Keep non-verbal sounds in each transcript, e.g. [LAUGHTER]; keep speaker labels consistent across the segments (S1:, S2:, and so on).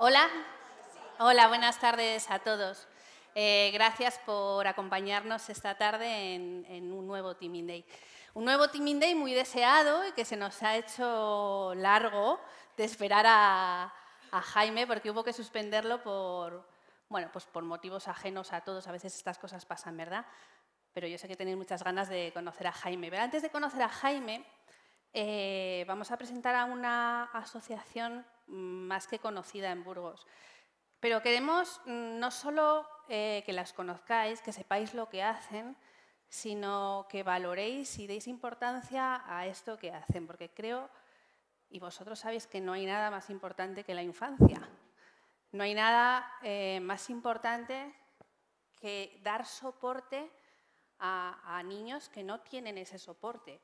S1: Hola. Hola, buenas tardes a todos. Eh, gracias por acompañarnos esta tarde en, un nuevo Teaming Day. Un nuevo Teaming Day muy deseado y que se nos ha hecho largo de esperar a, Jaime porque hubo que suspenderlo por, bueno, pues por motivos ajenos a todos. A veces estas cosas pasan, ¿verdad? Pero yo sé que tenéis muchas ganas de conocer a Jaime. Pero antes de conocer a Jaime, eh, vamos a presentar a una asociación más que conocida en Burgos. Pero queremos mm, no solo eh, que las conozcáis, que sepáis lo que hacen, sino que valoréis y deis importancia a esto que hacen, porque creo, y vosotros sabéis que no hay nada más importante que la infancia. No hay nada eh, más importante que dar soporte a, a niños que no tienen ese soporte.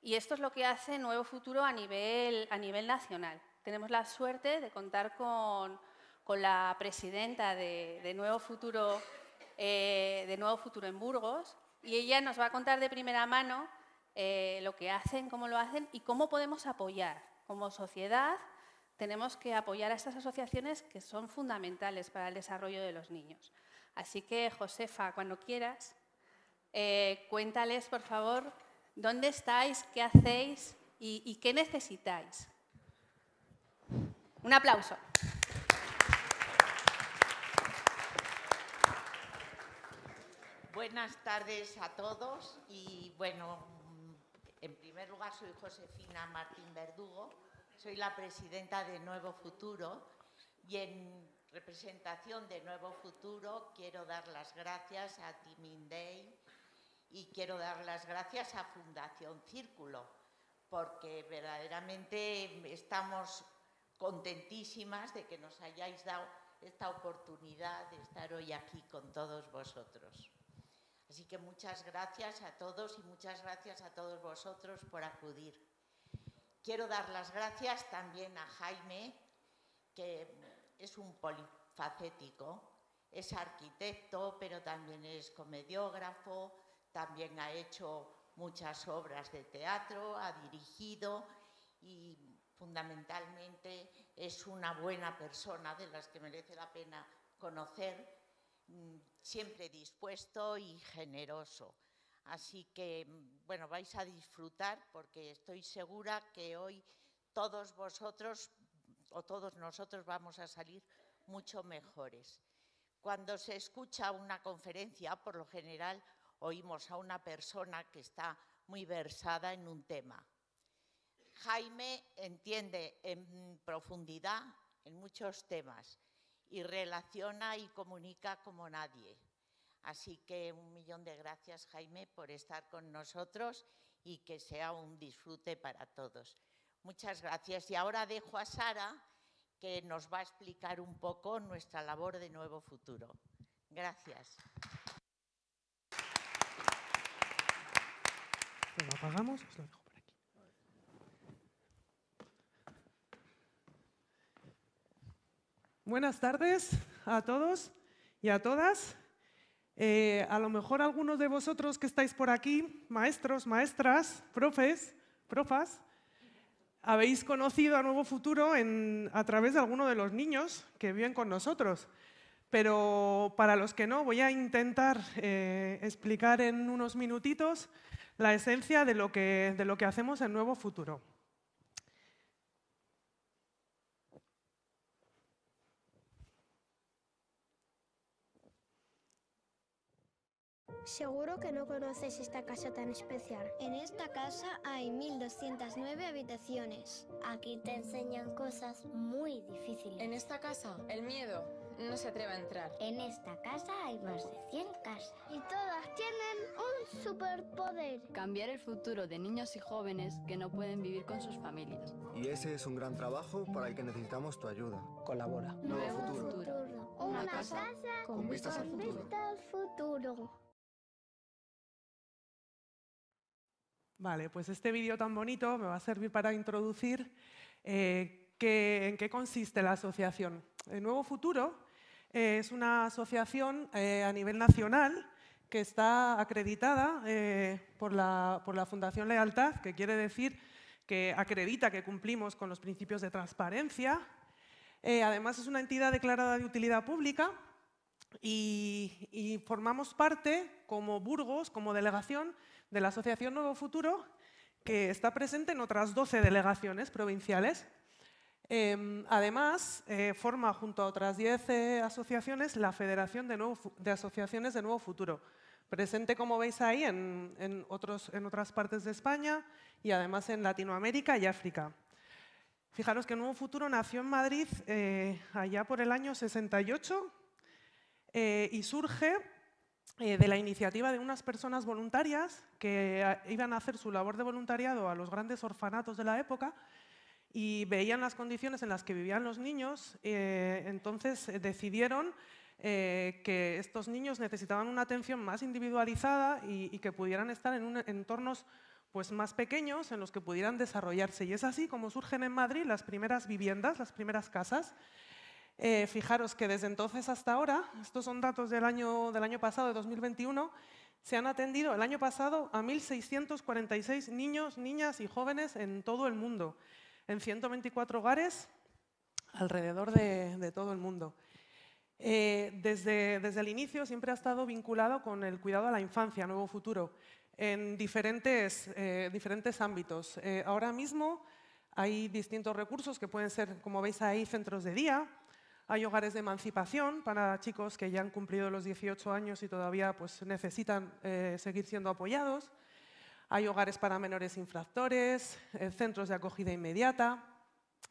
S1: Y esto es lo que hace Nuevo Futuro a nivel, a nivel nacional. Tenemos la suerte de contar con, la presidenta de, Nuevo Futuro, eh, de Nuevo Futuro en Burgos y ella nos va a contar de primera mano eh, lo que hacen, cómo lo hacen y cómo podemos apoyar. Como sociedad tenemos que apoyar a estas asociaciones que son fundamentales para el desarrollo de los niños. Así que, Josefa, cuando quieras, eh, cuéntales, por favor, dónde estáis, qué hacéis y qué necesitáis. Un aplauso.
S2: Buenas tardes a todos y bueno, en primer lugar soy Josefina Martín Verdugo, soy la presidenta de Nuevo Futuro y en representación de Nuevo Futuro quiero dar las gracias a Timin Day y quiero dar las gracias a Fundación Círculo porque verdaderamente estamos contentísimas de que nos hayáis dado esta oportunidad de estar hoy aquí con todos vosotros. Así que muchas gracias a todos y muchas gracias a todos vosotros por acudir. Quiero dar las gracias también a Jaime, que es un polifacético, es arquitecto, pero también es comediógrafo, también ha hecho muchas obras de teatro, ha dirigido y fundamentalmente es una buena persona de las que merece la pena conocer, mm, siempre dispuesto y generoso. Así que, mm, bueno, vais a disfrutar porque estoy segura que hoy todos vosotros o todos nosotros vamos a salir mucho mejores. Cuando se escucha una conferencia, por lo general oímos a una persona que está muy versada en un tema. Jaime entiende en profundidad en muchos temas y relaciona y comunica como nadie. Así que un millón de gracias, Jaime, por estar con nosotros y que sea un disfrute para todos. Muchas gracias. Y ahora dejo a Sara que nos va a explicar un poco nuestra labor de Nuevo Futuro. Gracias.
S3: ¿Lo apagamos? Buenas tardes a todos y a todas. Eh, a lo mejor algunos de vosotros que estáis por aquí, maestros, maestras, profes, profas, habéis conocido a Nuevo Futuro a través de alguno de los niños que viven con nosotros. Pero para los que no, voy a intentar eh, explicar en unos minutitos la esencia de lo que, de lo que hacemos en Nuevo Futuro.
S4: Seguro que no conoces esta casa tan especial.
S5: En esta casa hay 1209 habitaciones.
S6: Aquí te enseñan cosas muy difíciles.
S7: En esta casa, el miedo no se atreve a entrar.
S6: En esta casa hay más de 100 casas.
S4: Y todas tienen un superpoder.
S8: Cambiar el futuro de niños y jóvenes que no pueden vivir con sus familias.
S9: Y ese es un gran trabajo para el que necesitamos tu ayuda.
S10: Colabora.
S4: Nuevo, futuro. Una, casa, con, vistas al futuro.
S3: Vale, pues este vídeo tan bonito me va a servir para introducir eh, en qué consiste la asociación. El Nuevo Futuro eh, es una asociación eh, a nivel nacional que está acreditada por la, por, la, Fundación Lealtad, que quiere decir que acredita que cumplimos con los principios de transparencia, además, es una entidad declarada de utilidad pública y formamos parte, como Burgos, como delegación, de la Asociación Nuevo Futuro, que está presente en otras 12 delegaciones provinciales. Em, además, eh, forma junto a otras 10 eh, asociaciones la Federación de, Asociaciones de Nuevo Futuro, presente, como veis ahí, en, otros, en, otras partes de España y además en Latinoamérica y África. Fijaros que Nuevo Futuro nació en Madrid eh, allá por el año 68 y surge de la iniciativa de unas personas voluntarias que iban a hacer su labor de voluntariado a los grandes orfanatos de la época y veían las condiciones en las que vivían los niños, eh, entonces eh, decidieron eh, que estos niños necesitaban una atención más individualizada y, que pudieran estar en entornos pues, más pequeños en los que pudieran desarrollarse. Y es así como surgen en Madrid las primeras viviendas, las primeras casas. Fijaros que desde entonces hasta ahora, estos son datos del año, del año pasado, de 2021, se han atendido el año pasado a 1.646 niños, niñas y jóvenes en todo el mundo en 124 hogares alrededor de, todo el mundo. Eh, desde, desde, el inicio siempre ha estado vinculado con el cuidado a la infancia, Nuevo Futuro, en diferentes, eh, diferentes ámbitos. Eh, ahora mismo hay distintos recursos que pueden ser, como veis ahí, centros de día, hay hogares de emancipación para chicos que ya han cumplido los 18 años y todavía pues, necesitan seguir siendo apoyados. Hay hogares para menores infractores, eh, centros de acogida inmediata.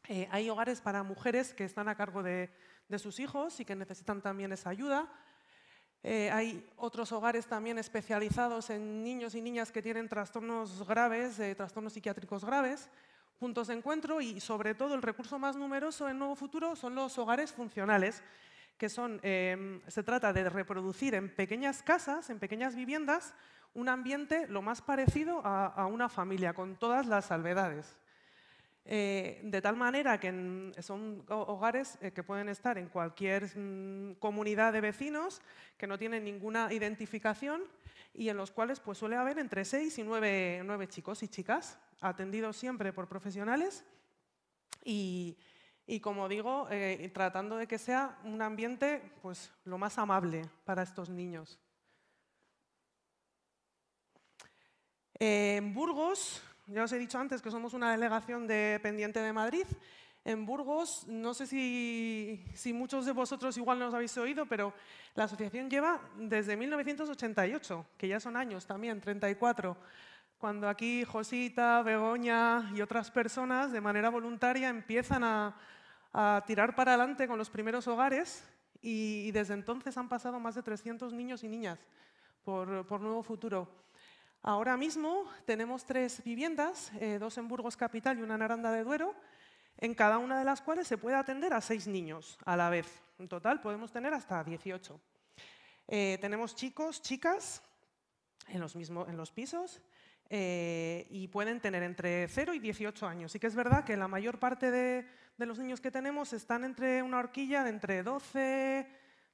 S3: Eh, hay hogares para mujeres que están a cargo de, sus hijos y que necesitan también esa ayuda. Eh, hay otros hogares también especializados en niños y niñas que tienen trastornos graves, trastornos psiquiátricos graves, puntos de encuentro y sobre todo el recurso más numeroso en Nuevo Futuro son los hogares funcionales, que son, se trata de reproducir en pequeñas casas, en pequeñas viviendas, un ambiente lo más parecido a, una familia, con todas las salvedades. Eh, de tal manera que son hogares eh, que pueden estar en cualquier mm, comunidad de vecinos, que no tienen ninguna identificación y en los cuales pues, suele haber entre seis y nueve, chicos y chicas, atendidos siempre por profesionales y, como digo, eh, tratando de que sea un ambiente pues, lo más amable para estos niños. En Burgos, ya os he dicho antes que somos una delegación dependiente de Madrid. En Burgos, no sé si, muchos de vosotros igual no os habéis oído, pero la asociación lleva desde 1988, que ya son años también, 34, cuando aquí Josita, Begoña y otras personas de manera voluntaria empiezan a, tirar para adelante con los primeros hogares y, desde entonces han pasado más de 300 niños y niñas por, Nuevo Futuro. Ahora mismo tenemos tres viviendas, eh, dos en Burgos Capital y una en Aranda de Duero, en cada una de las cuales se puede atender a seis niños a la vez. En total podemos tener hasta 18. Eh, tenemos chicos, chicas en los, en los pisos eh, y pueden tener entre 0 y 18 años. Sí que es verdad que la mayor parte de, los niños que tenemos están entre una horquilla de entre 12,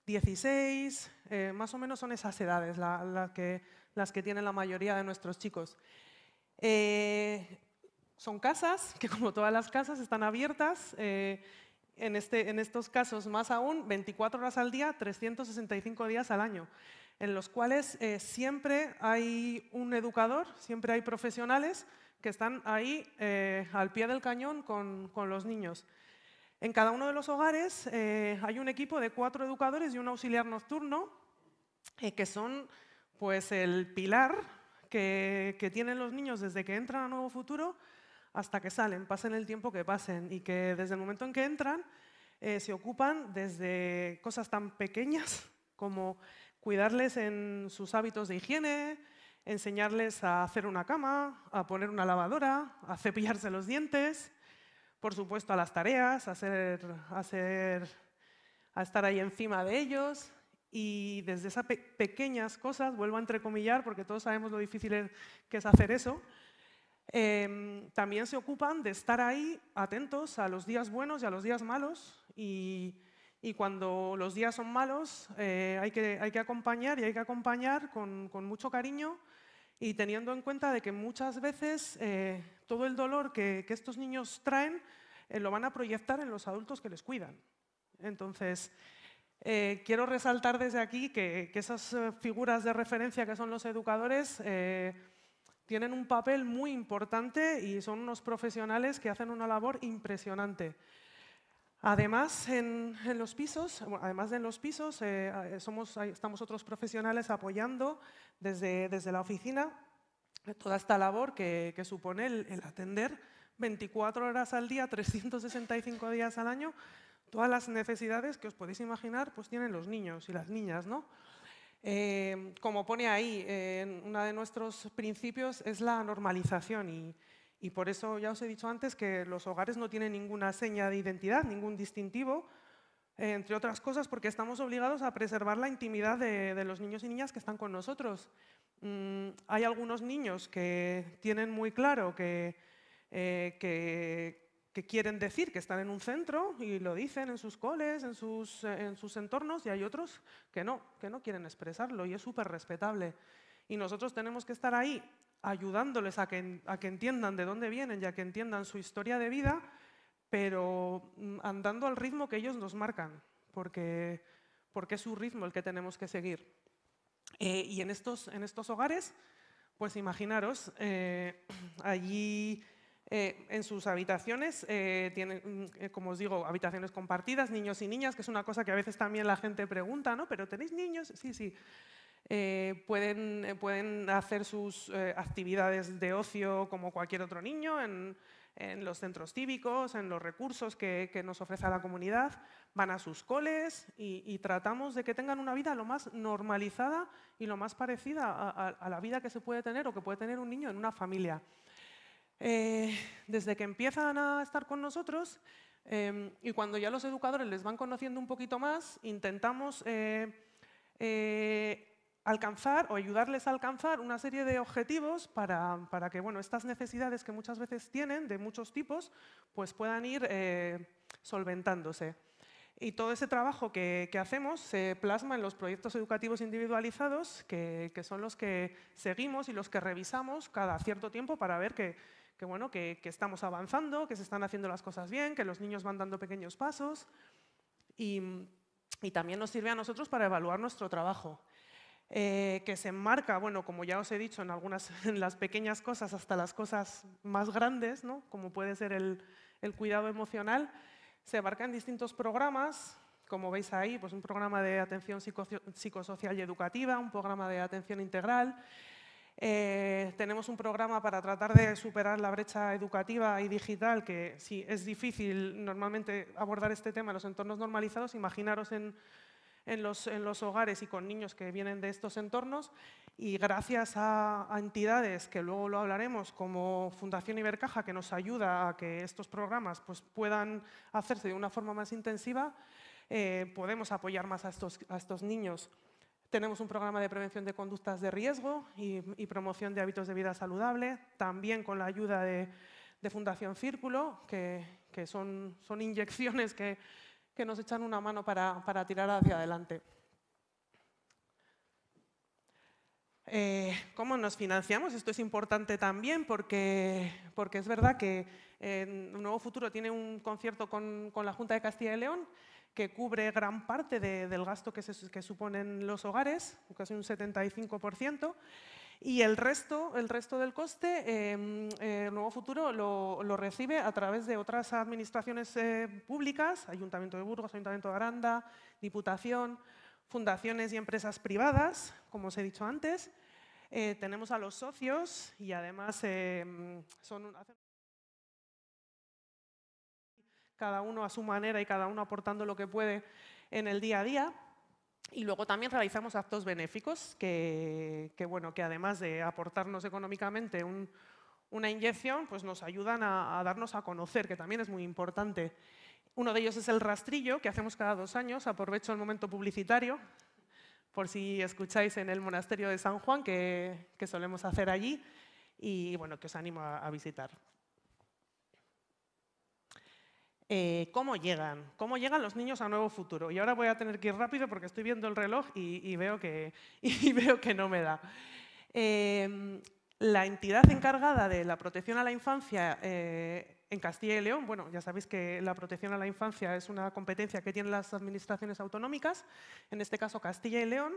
S3: 16, más o menos son esas edades las que las que tienen la mayoría de nuestros chicos. Eh, son casas [LAUGHS] que, como todas las casas, están abiertas. Eh, en, este, en estos casos, más aún, 24 horas al día, 365 días al año, en los cuales eh, siempre hay un educador, siempre hay profesionales que están ahí al pie del cañón con, los niños. En cada uno de los hogares hay un equipo de cuatro educadores y un auxiliar nocturno, que son pues el pilar que, tienen los niños desde que entran a Nuevo Futuro hasta que salen, pasen el tiempo que pasen y que desde el momento en que entran eh, se ocupan desde cosas tan pequeñas como cuidarles en sus hábitos de higiene, enseñarles a hacer una cama, a poner una lavadora, a cepillarse los dientes, por supuesto a las tareas, a, a estar ahí encima de ellos, y desde esas pequeñas cosas, vuelvo a entrecomillar porque todos sabemos lo difícil que es hacer eso, em, también se ocupan de estar ahí atentos a los días buenos y a los días malos y, cuando los días son malos eh, hay, que, acompañar y hay que acompañar con, mucho cariño y teniendo en cuenta de que muchas veces eh, todo el dolor que, estos niños traen eh, lo van a proyectar en los adultos que les cuidan. Entonces, quiero resaltar desde aquí que, esas figuras de referencia que son los educadores tienen un papel muy importante y son unos profesionales que hacen una labor impresionante. Además, en, los pisos, además de en los pisos, somos, estamos otros profesionales apoyando desde, desde la oficina toda esta labor que, supone el, atender 24 horas al día, 365 días al año, todas las necesidades que os podéis imaginar pues tienen los niños y las niñas. ¿no? Eh, como pone ahí, uno de nuestros principios es la normalización y, y, por eso ya os he dicho antes que los hogares no tienen ninguna seña de identidad, ningún distintivo, entre otras cosas porque estamos obligados a preservar la intimidad de, de los niños y niñas que están con nosotros. Mm, hay algunos niños que tienen muy claro eh, que, que, quieren decir que están en un centro y lo dicen en sus coles, en sus, en sus entornos, y hay otros que no, que no quieren expresarlo y es súper respetable. Y nosotros tenemos que estar ahí ayudándoles a que, a que entiendan de dónde vienen y a que entiendan su historia de vida, pero mm, andando al ritmo que ellos nos marcan, porque, porque es su ritmo el que tenemos que seguir. Eh, y en estos, en estos hogares, pues imaginaros, eh, [CLEARS THROAT] allí eh, en sus habitaciones tienen, mm, como os digo, habitaciones compartidas, niños y niñas, que es una cosa que a veces también la gente pregunta, ¿no? ¿Pero tenéis niños? Sí, sí. Pueden, pueden hacer sus actividades de ocio como cualquier otro niño en, en los centros cívicos, en los recursos que, nos ofrece la comunidad, van a sus coles y, tratamos de que tengan una vida lo más normalizada y lo más parecida a, la vida que se puede tener o que puede tener un niño en una familia. Eh, desde que empiezan a estar con nosotros em, y cuando ya los educadores les van conociendo un poquito más, intentamos eh, eh, alcanzar o ayudarles a alcanzar una serie de objetivos para, para, que bueno, estas necesidades que muchas veces tienen, de muchos tipos, pues puedan ir eh, solventándose. Y todo ese trabajo que, que, hacemos se plasma en los proyectos educativos individualizados, que, que, son los que seguimos y los que revisamos cada cierto tiempo para ver que, que bueno, que, estamos avanzando, que se están haciendo las cosas bien, que los niños van dando pequeños pasos. Y, y también nos sirve a nosotros para evaluar nuestro trabajo. Eh, que se enmarca, bueno, como ya os he dicho, en algunas [LAUGHS] en las pequeñas cosas hasta las cosas más grandes, ¿no? como puede ser el, el cuidado emocional, se enmarca en distintos programas, como veis ahí, pues un programa de atención psicosocial y educativa, un programa de atención integral, eh, tenemos un programa para tratar de superar la brecha educativa y digital, que sí, es difícil normalmente abordar este tema en los entornos normalizados, imaginaros en en los, en los hogares y con niños que vienen de estos entornos y gracias a, entidades que luego lo hablaremos como Fundación Ibercaja que nos ayuda a que estos programas pues, puedan hacerse de una forma más intensiva, eh, podemos apoyar más a estos, a estos niños. Tenemos un programa de prevención de conductas de riesgo y, promoción de hábitos de vida saludable, también con la ayuda de, de Fundación Círculo, que, que son, son inyecciones que, que nos echan una mano para, para tirar hacia adelante. Eh, ¿Cómo nos financiamos? Esto es importante también porque, porque es verdad que un Nuevo Futuro tiene un concierto con, con, la Junta de Castilla y León que cubre gran parte del gasto que, se, que suponen los hogares, casi un 75%, y el resto, el resto del coste, eh, Nuevo Futuro lo, recibe a través de otras administraciones eh, públicas, Ayuntamiento de Burgos, Ayuntamiento de Aranda, Diputación, fundaciones y empresas privadas, como os he dicho antes. Eh, tenemos a los socios y además em, son cada uno a su manera y cada uno aportando lo que puede en el día a día. Y luego también realizamos actos benéficos que, bueno, que además de aportarnos económicamente una inyección, pues nos ayudan a, darnos a conocer, que también es muy importante. Uno de ellos es el rastrillo, que hacemos cada dos años, aprovecho el momento publicitario, por si escucháis en el monasterio de San Juan, que, solemos hacer allí, y bueno, que os animo a visitar. Eh, ¿Cómo llegan? ¿Cómo llegan los niños a Nuevo Futuro? Y ahora voy a tener que ir rápido porque estoy viendo el reloj y, veo, que, [LAUGHS] veo que no me da. Eh, La entidad encargada de la protección a la infancia eh, en Castilla y León, bueno, ya sabéis que la protección a la infancia es una competencia que tienen las administraciones autonómicas, en este caso Castilla y León,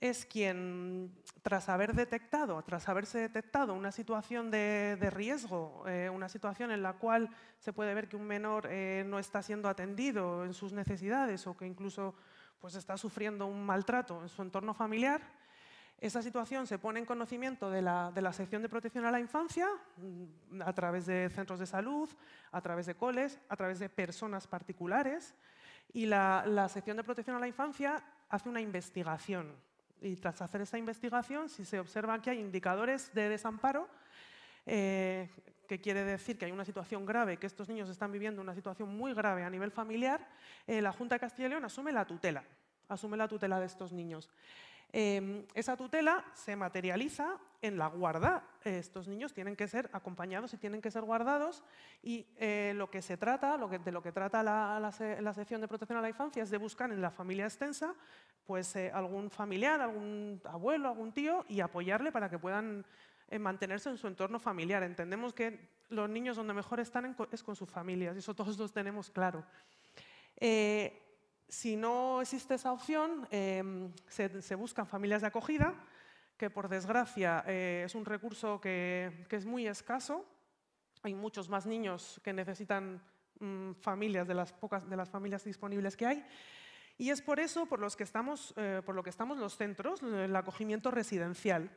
S3: es quien, tras haber detectado, tras haberse detectado una situación de, riesgo, eh, una situación en la cual se puede ver que un menor eh, no está siendo atendido en sus necesidades o que incluso pues, está sufriendo un maltrato en su entorno familiar, esa situación se pone en conocimiento de la, sección de protección a la infancia mm, a través de centros de salud, a través de coles, a través de personas particulares y la, la sección de protección a la infancia hace una investigación y tras hacer esa investigación, si se observa que hay indicadores de desamparo, eh, que quiere decir que hay una situación grave, que estos niños están viviendo una situación muy grave a nivel familiar, eh, la Junta de Castilla y León asume la tutela, asume la tutela de estos niños. Em, esa tutela se materializa en la guarda. estos niños tienen que ser acompañados y tienen que ser guardados y eh, lo que se trata, lo que, de lo que trata la, la, sección de protección a la infancia es de buscar en la familia extensa pues, eh, algún familiar, algún abuelo, algún tío y apoyarle para que puedan eh, mantenerse en su entorno familiar. Entendemos que los niños donde mejor están es con sus familias eso todos lo tenemos claro. Si no existe esa opción, em, se, buscan familias de acogida, que por desgracia eh, es un recurso que, es muy escaso. Hay muchos más niños que necesitan mm, familias de las pocas de las familias disponibles que hay. Y es por eso por, los que estamos, eh, por lo que estamos los centros, el acogimiento residencial,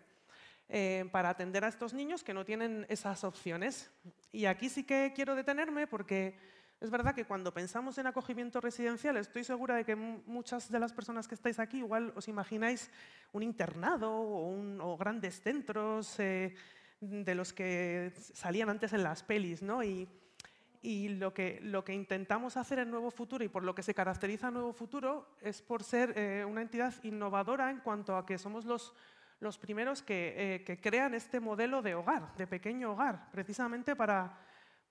S3: eh, para atender a estos niños que no tienen esas opciones. Y aquí sí que quiero detenerme porque es verdad que cuando pensamos en acogimiento residencial, estoy segura de que muchas de las personas que estáis aquí igual os imagináis un internado o, grandes centros eh, de los que salían antes en las pelis, ¿no? Y, lo, que, lo que intentamos hacer en Nuevo Futuro y por lo que se caracteriza Nuevo Futuro es por ser eh, una entidad innovadora en cuanto a que somos los, los primeros que, eh, que crean este modelo de hogar, de pequeño hogar, precisamente para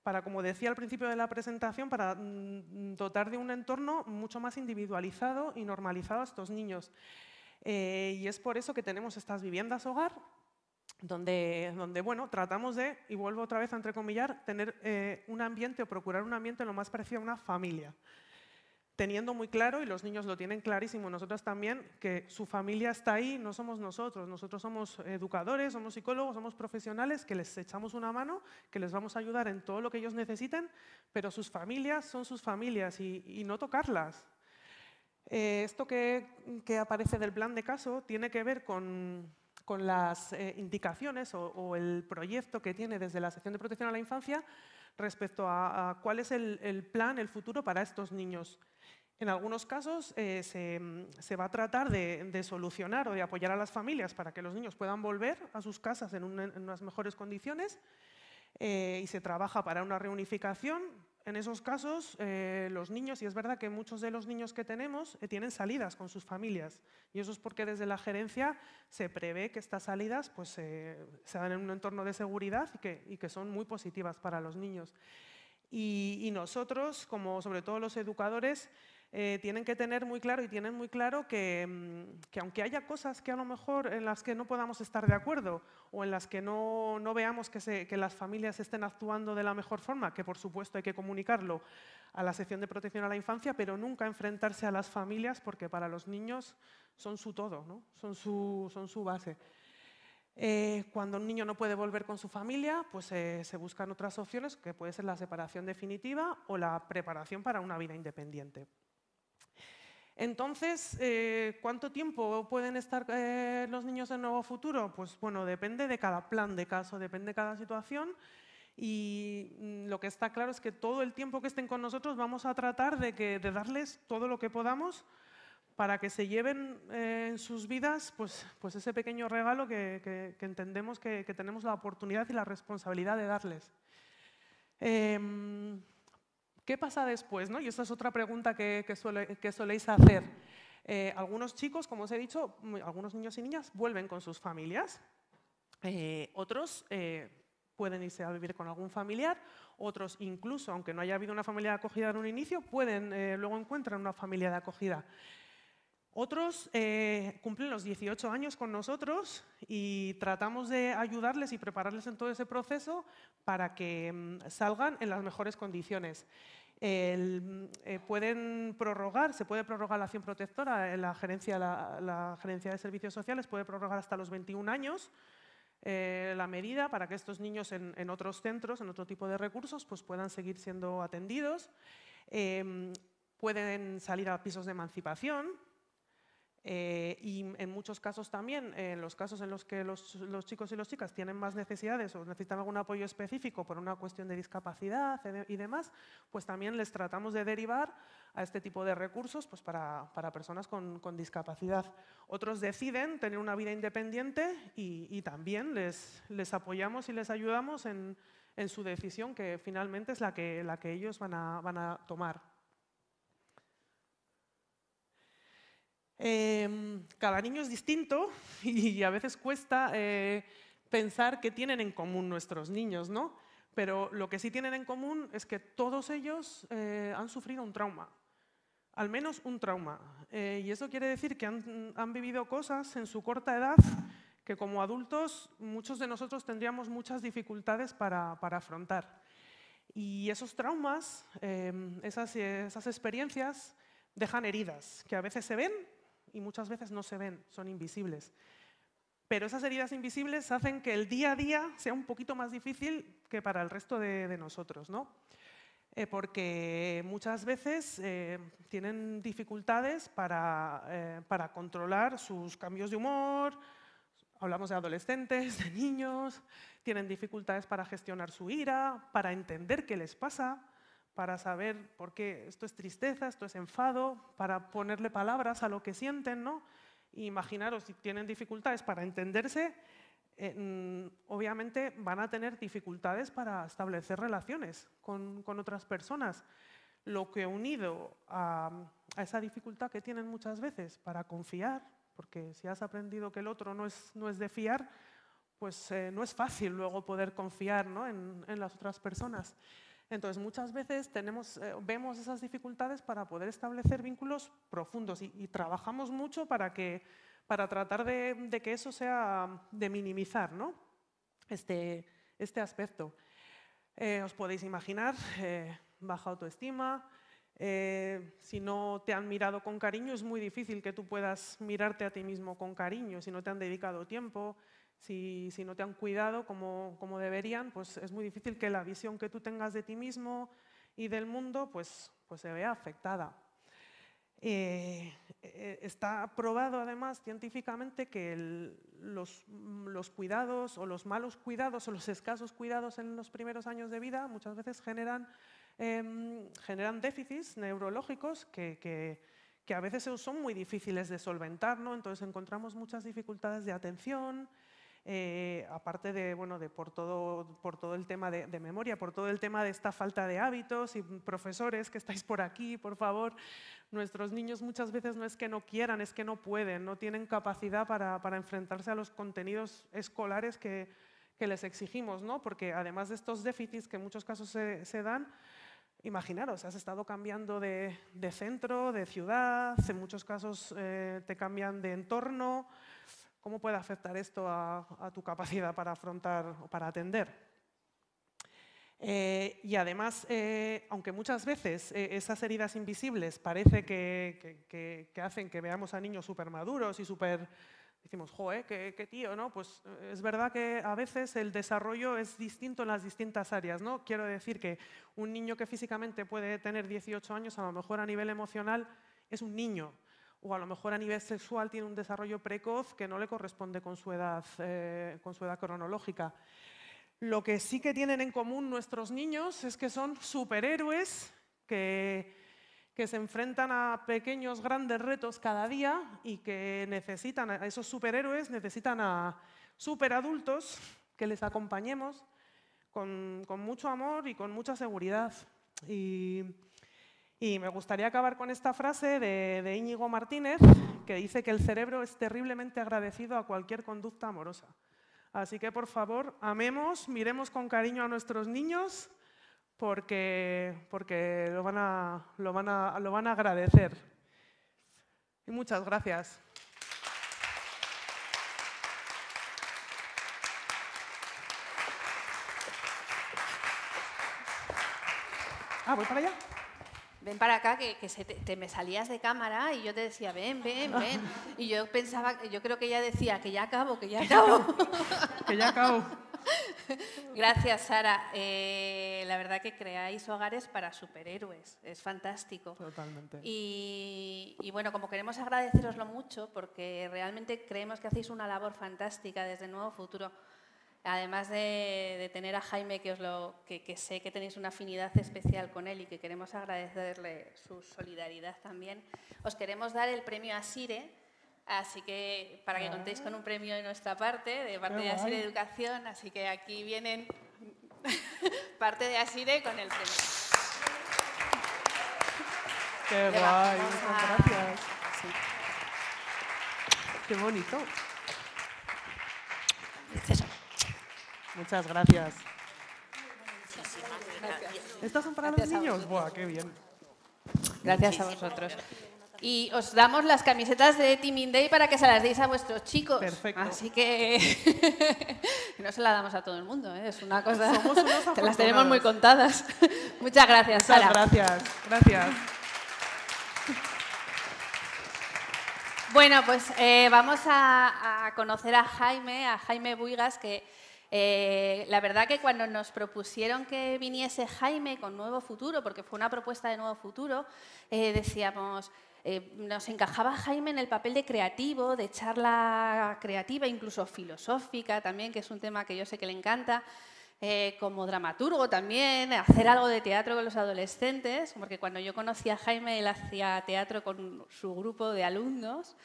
S3: para, como decía al principio de la presentación, para mm, dotar de un entorno mucho más individualizado y normalizado a estos niños. Eh, y es por eso que tenemos estas viviendas hogar, donde, bueno, tratamos de, y vuelvo otra vez a entrecomillar, tener eh, un ambiente o procurar un ambiente lo más parecido a una familia teniendo muy claro, y los niños lo tienen clarísimo, nosotros también, que su familia está ahí, no somos nosotros, nosotros somos educadores, somos psicólogos, somos profesionales, que les echamos una mano, que les vamos a ayudar en todo lo que ellos necesiten, pero sus familias son sus familias y, no tocarlas. Eh, esto que, aparece del plan de caso tiene que ver con, las eh, indicaciones o, el proyecto que tiene desde la sección de protección a la infancia respecto a, cuál es el, plan, el futuro para estos niños. En algunos casos eh, se, va a tratar de, solucionar o de apoyar a las familias para que los niños puedan volver a sus casas en, unas mejores condiciones eh, y se trabaja para una reunificación. En esos casos, eh, los niños, y es verdad que muchos de los niños que tenemos tienen salidas con sus familias, y eso es porque desde la gerencia se prevé que estas salidas pues, se dan en un entorno de seguridad y que, y que son muy positivas para los niños. Y nosotros, como sobre todo los educadores, eh, tienen que tener muy claro y tienen muy claro que, mm, que, aunque haya cosas que a lo mejor en las que no podamos estar de acuerdo o en las que no, veamos que, las familias estén actuando de la mejor forma, que por supuesto hay que comunicarlo a la sección de protección a la infancia, pero nunca enfrentarse a las familias porque para los niños son su todo, ¿no? son, su, son su base. Eh, cuando un niño no puede volver con su familia, pues eh, se buscan otras opciones, que puede ser la separación definitiva o la preparación para una vida independiente. Entonces, eh, ¿cuánto tiempo pueden estar eh, los niños en Nuevo Futuro? Pues bueno, depende de cada plan de caso, depende de cada situación. Y mm, lo que está claro es que todo el tiempo que estén con nosotros vamos a tratar de, darles todo lo que podamos para que se lleven eh, en sus vidas pues, pues ese pequeño regalo que, entendemos que, tenemos la oportunidad y la responsabilidad de darles. ¿Qué pasa después? Y esa es otra pregunta que, soléis hacer. Eh, algunos chicos, como os he dicho, algunos niños y niñas vuelven con sus familias. Eh, otros eh, pueden irse a vivir con algún familiar. Otros, incluso, aunque no haya habido una familia de acogida en un inicio, pueden luego encuentran una familia de acogida. Otros eh, cumplen los 18 años con nosotros y tratamos de ayudarles y prepararles en todo ese proceso para que mm, salgan en las mejores condiciones. El, eh, pueden prorrogar, se puede prorrogar la acción protectora, la gerencia, la, gerencia de servicios sociales puede prorrogar hasta los 21 años eh, la medida para que estos niños en, otros centros, en otro tipo de recursos, pues puedan seguir siendo atendidos. Eh, pueden salir a pisos de emancipación, eh, y en muchos casos también, en los casos en los que los, los, chicos y las chicas tienen más necesidades o necesitan algún apoyo específico por una cuestión de discapacidad y demás, pues también les tratamos de derivar a este tipo de recursos pues para, para personas con, con, discapacidad. Otros deciden tener una vida independiente y, y también les, les, apoyamos y les ayudamos en, en, su decisión, que finalmente es la que, la que ellos van a, van a tomar. Eh, cada niño es distinto [LAUGHS] y a veces cuesta eh, pensar qué tienen en común nuestros niños, ¿no? Pero lo que sí tienen en común es que todos ellos eh, han sufrido un trauma, al menos un trauma. Eh, y eso quiere decir que han, han, vivido cosas en su corta edad que como adultos muchos de nosotros tendríamos muchas dificultades para, para afrontar. Y esos traumas, em, esas, esas experiencias, dejan heridas que a veces se ven y muchas veces no se ven, son invisibles. Pero esas heridas invisibles hacen que el día a día sea un poquito más difícil que para el resto de, nosotros, ¿no? Eh, porque muchas veces eh, tienen dificultades para, eh, para, controlar sus cambios de humor, hablamos de adolescentes, de niños, tienen dificultades para gestionar su ira, para entender qué les pasa, para saber por qué esto es tristeza, esto es enfado, para ponerle palabras a lo que sienten, ¿no? imaginaros, si tienen dificultades para entenderse, eh, obviamente van a tener dificultades para establecer relaciones con, otras personas. Lo que unido a, esa dificultad que tienen muchas veces para confiar, porque si has aprendido que el otro no es, no es de fiar, pues eh, no es fácil luego poder confiar ¿no? en las otras personas. Entonces, muchas veces eh, vemos esas dificultades para poder establecer vínculos profundos y, trabajamos mucho para, tratar de, de, que eso sea de minimizar ¿no? este, este aspecto. Eh, os podéis imaginar, eh, baja autoestima, eh, si no te han mirado con cariño, es muy difícil que tú puedas mirarte a ti mismo con cariño, si no te han dedicado tiempo, si, si, no te han cuidado como, como, deberían, pues es muy difícil que la visión que tú tengas de ti mismo y del mundo pues, pues se vea afectada. Eh, eh, está probado además científicamente que el, los, los, cuidados o los malos cuidados o los escasos cuidados en los primeros años de vida muchas veces generan, eh, generan déficits neurológicos que, que, que, a veces son muy difíciles de solventar, ¿no? entonces encontramos muchas dificultades de atención, eh, aparte de, bueno, de por, todo, por todo el tema de, memoria, por todo el tema de esta falta de hábitos y profesores que estáis por aquí, por favor, nuestros niños muchas veces no es que no quieran, es que no pueden, no tienen capacidad para, para enfrentarse a los contenidos escolares que, que, les exigimos, ¿no? porque además de estos déficits que en muchos casos se, se dan, Imaginaros, has estado cambiando de, de, centro, de ciudad, en muchos casos eh, te cambian de entorno, ¿Cómo puede afectar esto a, tu capacidad para afrontar o para atender? Eh, y además, eh, aunque muchas veces eh, esas heridas invisibles parece que, hacen que veamos a niños súper maduros y súper... Decimos, joe, qué, tío, ¿no? Pues es verdad que a veces el desarrollo es distinto en las distintas áreas, ¿no? Quiero decir que un niño que físicamente puede tener 18 años, a lo mejor a nivel emocional es un niño, o a lo mejor a nivel sexual tiene un desarrollo precoz que no le corresponde con su edad, eh, con su edad cronológica. Lo que sí que tienen en común nuestros niños es que son superhéroes que, que se enfrentan a pequeños, grandes retos cada día y que necesitan, a esos superhéroes necesitan a superadultos que les acompañemos con, con mucho amor y con mucha seguridad. Y, y me gustaría acabar con esta frase de, Íñigo Martínez, que dice que el cerebro es terriblemente agradecido a cualquier conducta amorosa. Así que, por favor, amemos, miremos con cariño a nuestros niños, porque, porque lo, van a, lo, van a, lo van a agradecer. Y muchas gracias. Ah, voy para allá.
S1: Ven para acá, que, que se te, te me salías de cámara y yo te decía, ven, ven, [LAUGHS] ven. Y yo pensaba, yo creo que ella decía, que ya acabo, que ya acabo. [LAUGHS]
S3: Que ya acabo. [LAUGHS]
S1: Gracias, Sara. Eh, la verdad que creáis hogares para superhéroes. Es fantástico.
S3: Totalmente.
S1: Y, y bueno, como queremos agradeceroslo mucho, porque realmente creemos que hacéis una labor fantástica desde Nuevo Futuro. Además de, de tener a Jaime, que, os lo, que, que sé que tenéis una afinidad especial con él y que queremos agradecerle su solidaridad también, os queremos dar el premio Asire. Así que para que contéis con un premio de nuestra parte, de parte
S3: Qué
S1: de Asire
S3: guay.
S1: Educación, así que aquí vienen [LAUGHS] parte de Asire con el premio.
S3: Qué guay, muchas gracias.
S1: Sí.
S3: Qué bonito. Muchas gracias. ¿Estas son para
S1: Gracias a
S3: los niños?
S1: vosotros.
S3: Buah, qué bien.
S1: Gracias a vosotros. Y os damos las camisetas de Teaming Day para que se las deis a vuestros chicos.
S3: Perfecto.
S1: Así que [LAUGHS] no se la damos a todo el mundo, ¿eh? es una cosa.
S3: Somos unos [LAUGHS]
S1: Te las tenemos muy contadas. [LAUGHS] Muchas gracias,
S3: Muchas
S1: Sara.
S3: gracias. Gracias.
S1: Bueno, pues eh, vamos a, a conocer a Jaime, a Jaime Buigas, que eh, la verdad que cuando nos propusieron que viniese Jaime con Nuevo Futuro, porque fue una propuesta de Nuevo Futuro, eh, decíamos, eh, nos encajaba Jaime en el papel de creativo, de charla creativa, incluso filosófica también, que es un tema que yo sé que le encanta. eh, como dramaturgo también, hacer algo de teatro con los adolescentes, porque cuando yo conocí a Jaime, él hacía teatro con su grupo de alumnos,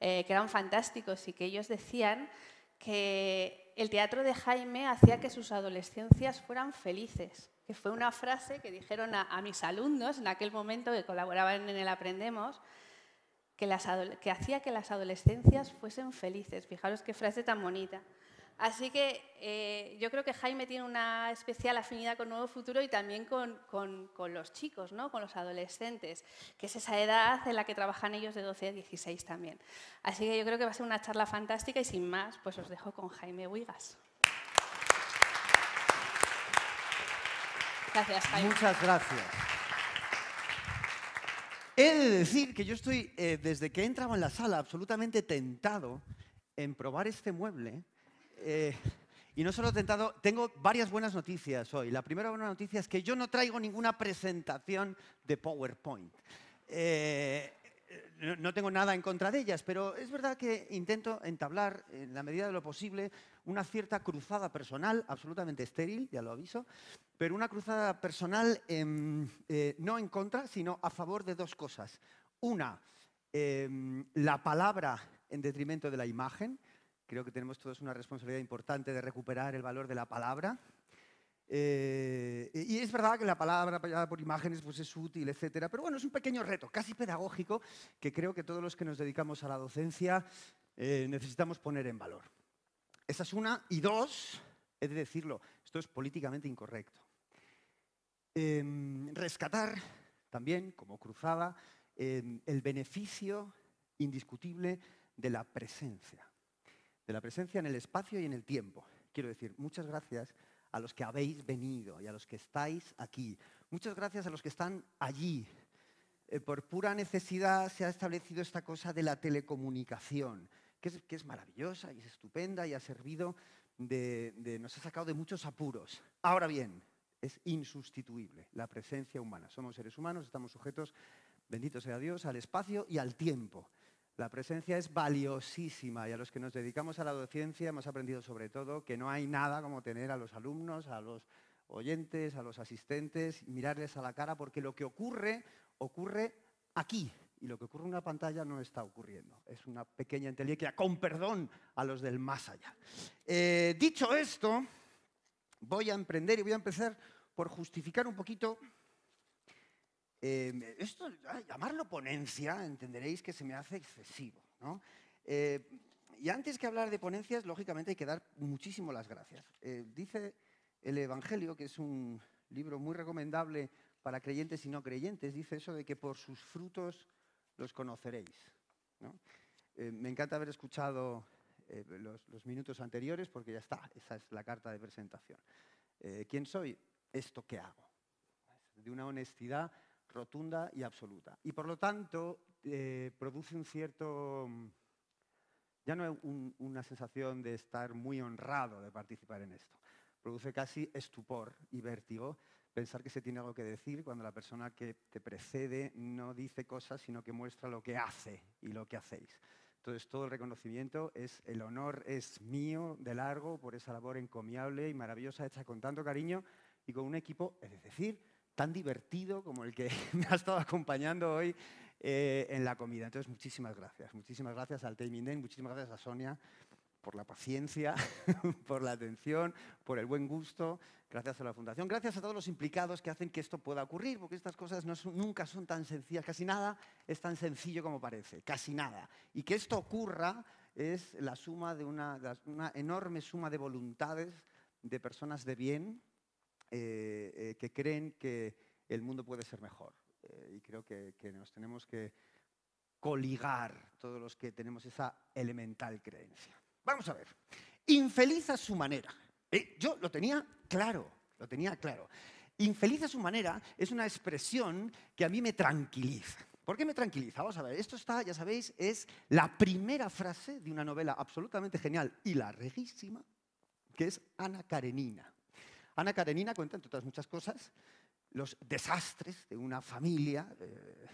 S1: eh, que eran fantásticos y que ellos decían que el teatro de Jaime hacía que sus adolescencias fueran felices, que fue una frase que dijeron a, mis alumnos en aquel momento que colaboraban en el Aprendemos, que, que hacía que las adolescencias fuesen felices. Fijaros qué frase tan bonita. Así que eh, yo creo que Jaime tiene una especial afinidad con Nuevo Futuro y también con, los chicos, ¿no? con los adolescentes, que es esa edad en la que trabajan ellos de 12 a 16 también. Así que yo creo que va a ser una charla fantástica y sin más, pues os dejo con Jaime Huigas. Gracias, Jaime.
S10: Muchas gracias. He de decir que yo estoy, eh, desde que he entrado en la sala, absolutamente tentado en probar este mueble. Eh, y no solo tentado, tengo varias buenas noticias hoy. La primera buena noticia es que yo no traigo ninguna presentación de PowerPoint. Eh, no, tengo nada en contra de ellas, pero es verdad que intento entablar, en la medida de lo posible, una cierta cruzada personal, absolutamente estéril, ya lo aviso, pero una cruzada personal eh, no en contra, sino a favor de dos cosas. Una, la palabra en detrimento de la imagen. Creo que tenemos todos una responsabilidad importante de recuperar el valor de la palabra. Eh, y es verdad que la palabra por imágenes pues es útil, etcétera, pero bueno, es un pequeño reto, casi pedagógico, que creo que todos los que nos dedicamos a la docencia eh, necesitamos poner en valor. Esa es una. Y dos, he de decirlo, esto es políticamente incorrecto. Em, rescatar también, como cruzada, em, el beneficio indiscutible de la presencia. De la presencia en el espacio y en el tiempo. Quiero decir, muchas gracias a los que habéis venido y a los que estáis aquí. Muchas gracias a los que están allí. Eh, por pura necesidad se ha establecido esta cosa de la telecomunicación, que es, maravillosa y es estupenda y ha servido de- nos ha sacado de muchos apuros. Ahora bien, es insustituible la presencia humana. Somos seres humanos, estamos sujetos, bendito sea Dios, al espacio y al tiempo. La presencia es valiosísima y a los que nos dedicamos a la docencia hemos aprendido sobre todo que no hay nada como tener a los alumnos, a los oyentes, a los asistentes, mirarles a la cara porque lo que ocurre ocurre aquí y lo que ocurre en una pantalla no está ocurriendo. Es una pequeña entelequia, con perdón a los del más allá. Eh, dicho esto, voy a emprender y voy a empezar por justificar un poquito eh, esto, ah, llamarlo ponencia, entenderéis que se me hace excesivo. ¿no? Eh, y antes que hablar de ponencias, lógicamente hay que dar muchísimo las gracias. Eh, dice el Evangelio, que es un libro muy recomendable para creyentes y no creyentes, dice eso de que por sus frutos los conoceréis. ¿no? Eh, me encanta haber escuchado eh, los, los minutos anteriores porque ya está, esa es la carta de presentación. Eh, ¿Quién soy? Esto que hago. De una honestidad rotunda y absoluta. Y por lo tanto, eh, produce un cierto, ya no un- una sensación de estar muy honrado de participar en esto. Produce casi estupor y vértigo pensar que se tiene algo que decir cuando la persona que te precede no dice cosas, sino que muestra lo que hace y lo que hacéis. Entonces, todo el reconocimiento es, el honor es mío de largo por esa labor encomiable y maravillosa hecha con tanto cariño y con un equipo, es decir, tan divertido como el que [LAUGHS] me ha estado acompañando hoy eh, en la comida. Entonces, muchísimas gracias. Muchísimas gracias al Day, muchísimas gracias a Sonia por la paciencia, [LAUGHS] por la atención, por el buen gusto. Gracias a la Fundación, gracias a todos los implicados que hacen que esto pueda ocurrir, porque estas cosas nunca son tan sencillas, casi nada es tan sencillo como parece, casi nada. Y que esto ocurra es la suma de una enorme suma de voluntades de personas de bien eh, eh, que creen que el mundo puede ser mejor. Eh, y creo que, nos tenemos que coligar todos los que tenemos esa elemental creencia. Vamos a ver. Infeliz a su manera. Yo lo tenía claro, lo tenía claro. Infeliz a su manera es una expresión que a mí me tranquiliza. ¿Por qué me tranquiliza? Vamos a ver, esto está, ya sabéis, es la primera frase de una novela absolutamente genial y larguísima, que es Ana Karenina. Ana Karenina cuenta, entre otras muchas cosas, los desastres de una familia eh,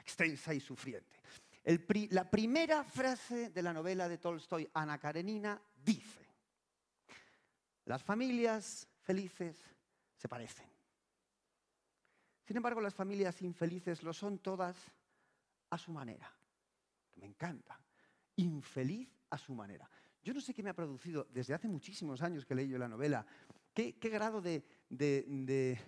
S10: extensa y sufriente. La primera frase de la novela de Tolstoy, Ana Karenina, dice, las familias felices se parecen. Sin embargo, las familias infelices lo son todas a su manera. Me encanta. Infeliz a su manera. Yo no sé qué me ha producido desde hace muchísimos años que leí yo la novela, qué, qué grado de, de- de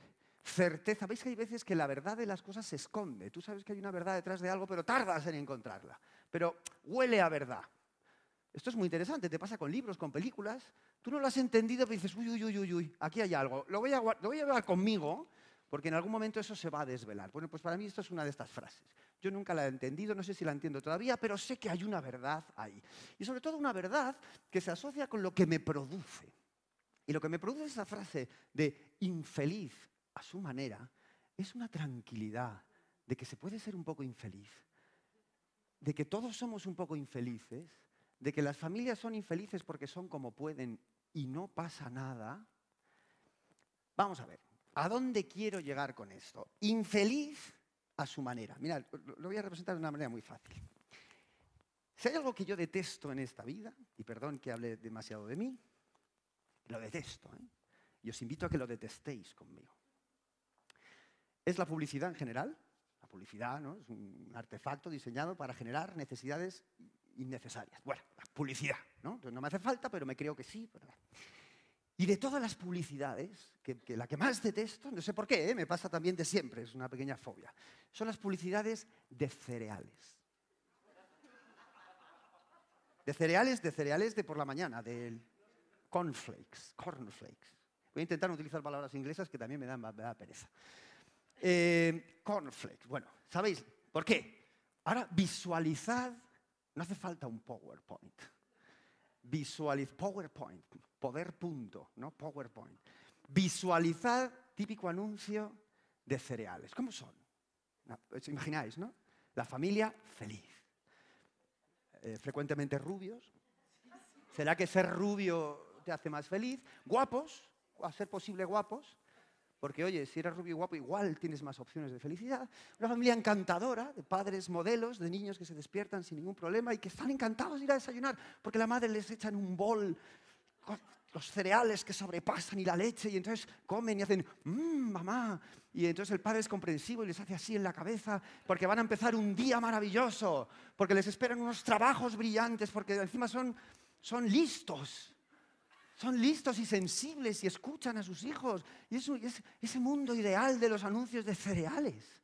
S10: certeza. Veis que hay veces que la verdad de las cosas se esconde. Tú sabes que hay una verdad detrás de algo, pero tardas en encontrarla. Pero huele a verdad. Esto es muy interesante, te pasa con libros, con películas. Tú no lo has entendido, pero dices, uy, uy, uy, uy, uy, aquí hay algo. Lo voy, a, lo voy a llevar conmigo, porque en algún momento eso se va a desvelar. Bueno, pues para mí esto es una de estas frases. Yo nunca la he entendido, no sé si la entiendo todavía, pero sé que hay una verdad ahí. Y sobre todo una verdad que se asocia con lo que me produce. Y lo que me produce esa frase de infeliz a su manera es una tranquilidad de que se puede ser un poco infeliz, de que todos somos un poco infelices, de que las familias son infelices porque son como pueden y no pasa nada. Vamos a ver, ¿a dónde quiero llegar con esto? Infeliz a su manera. Mirad, lo lo voy a representar de una manera muy fácil. Si hay algo que yo detesto en esta vida, y perdón que hable demasiado de mí, lo detesto, ¿eh? y os invito a que lo detestéis conmigo. Es la publicidad en general. La publicidad ¿no? es un artefacto diseñado para generar necesidades innecesarias. Bueno, la publicidad, ¿no? No me hace falta, pero me creo que sí. Y de todas las publicidades, que, que la que más detesto, no sé por qué, ¿eh? me pasa también de siempre, es una pequeña fobia, son las publicidades de cereales. De cereales, de cereales de por la mañana, del cornflakes, cornflakes. Voy a intentar utilizar palabras inglesas que también me dan, me pereza. Eh, cornflakes, bueno, ¿sabéis por qué? Ahora visualizad, no hace falta un PowerPoint. Visualiz PowerPoint, poder punto, no PowerPoint. Visualizad típico anuncio de cereales. ¿Cómo son? ¿Os imagináis, no? La familia feliz. Eh, frecuentemente rubios. ¿Será que ser rubio te hace más feliz? Guapos, a ser posible guapos. Porque, oye, si eres rubio y guapo, igual tienes más opciones de felicidad. Una familia encantadora, de padres modelos, de niños que se despiertan sin ningún problema y que están encantados de ir a desayunar, porque la madre les echa en un bol los cereales que sobrepasan y la leche, y entonces comen y hacen, mmm, mamá. Y entonces el padre es comprensivo y les hace así en la cabeza, porque van a empezar un día maravilloso, porque les esperan unos trabajos brillantes, porque encima son, son listos. Son listos y sensibles y escuchan a sus hijos. Y es ese mundo ideal de los anuncios de cereales.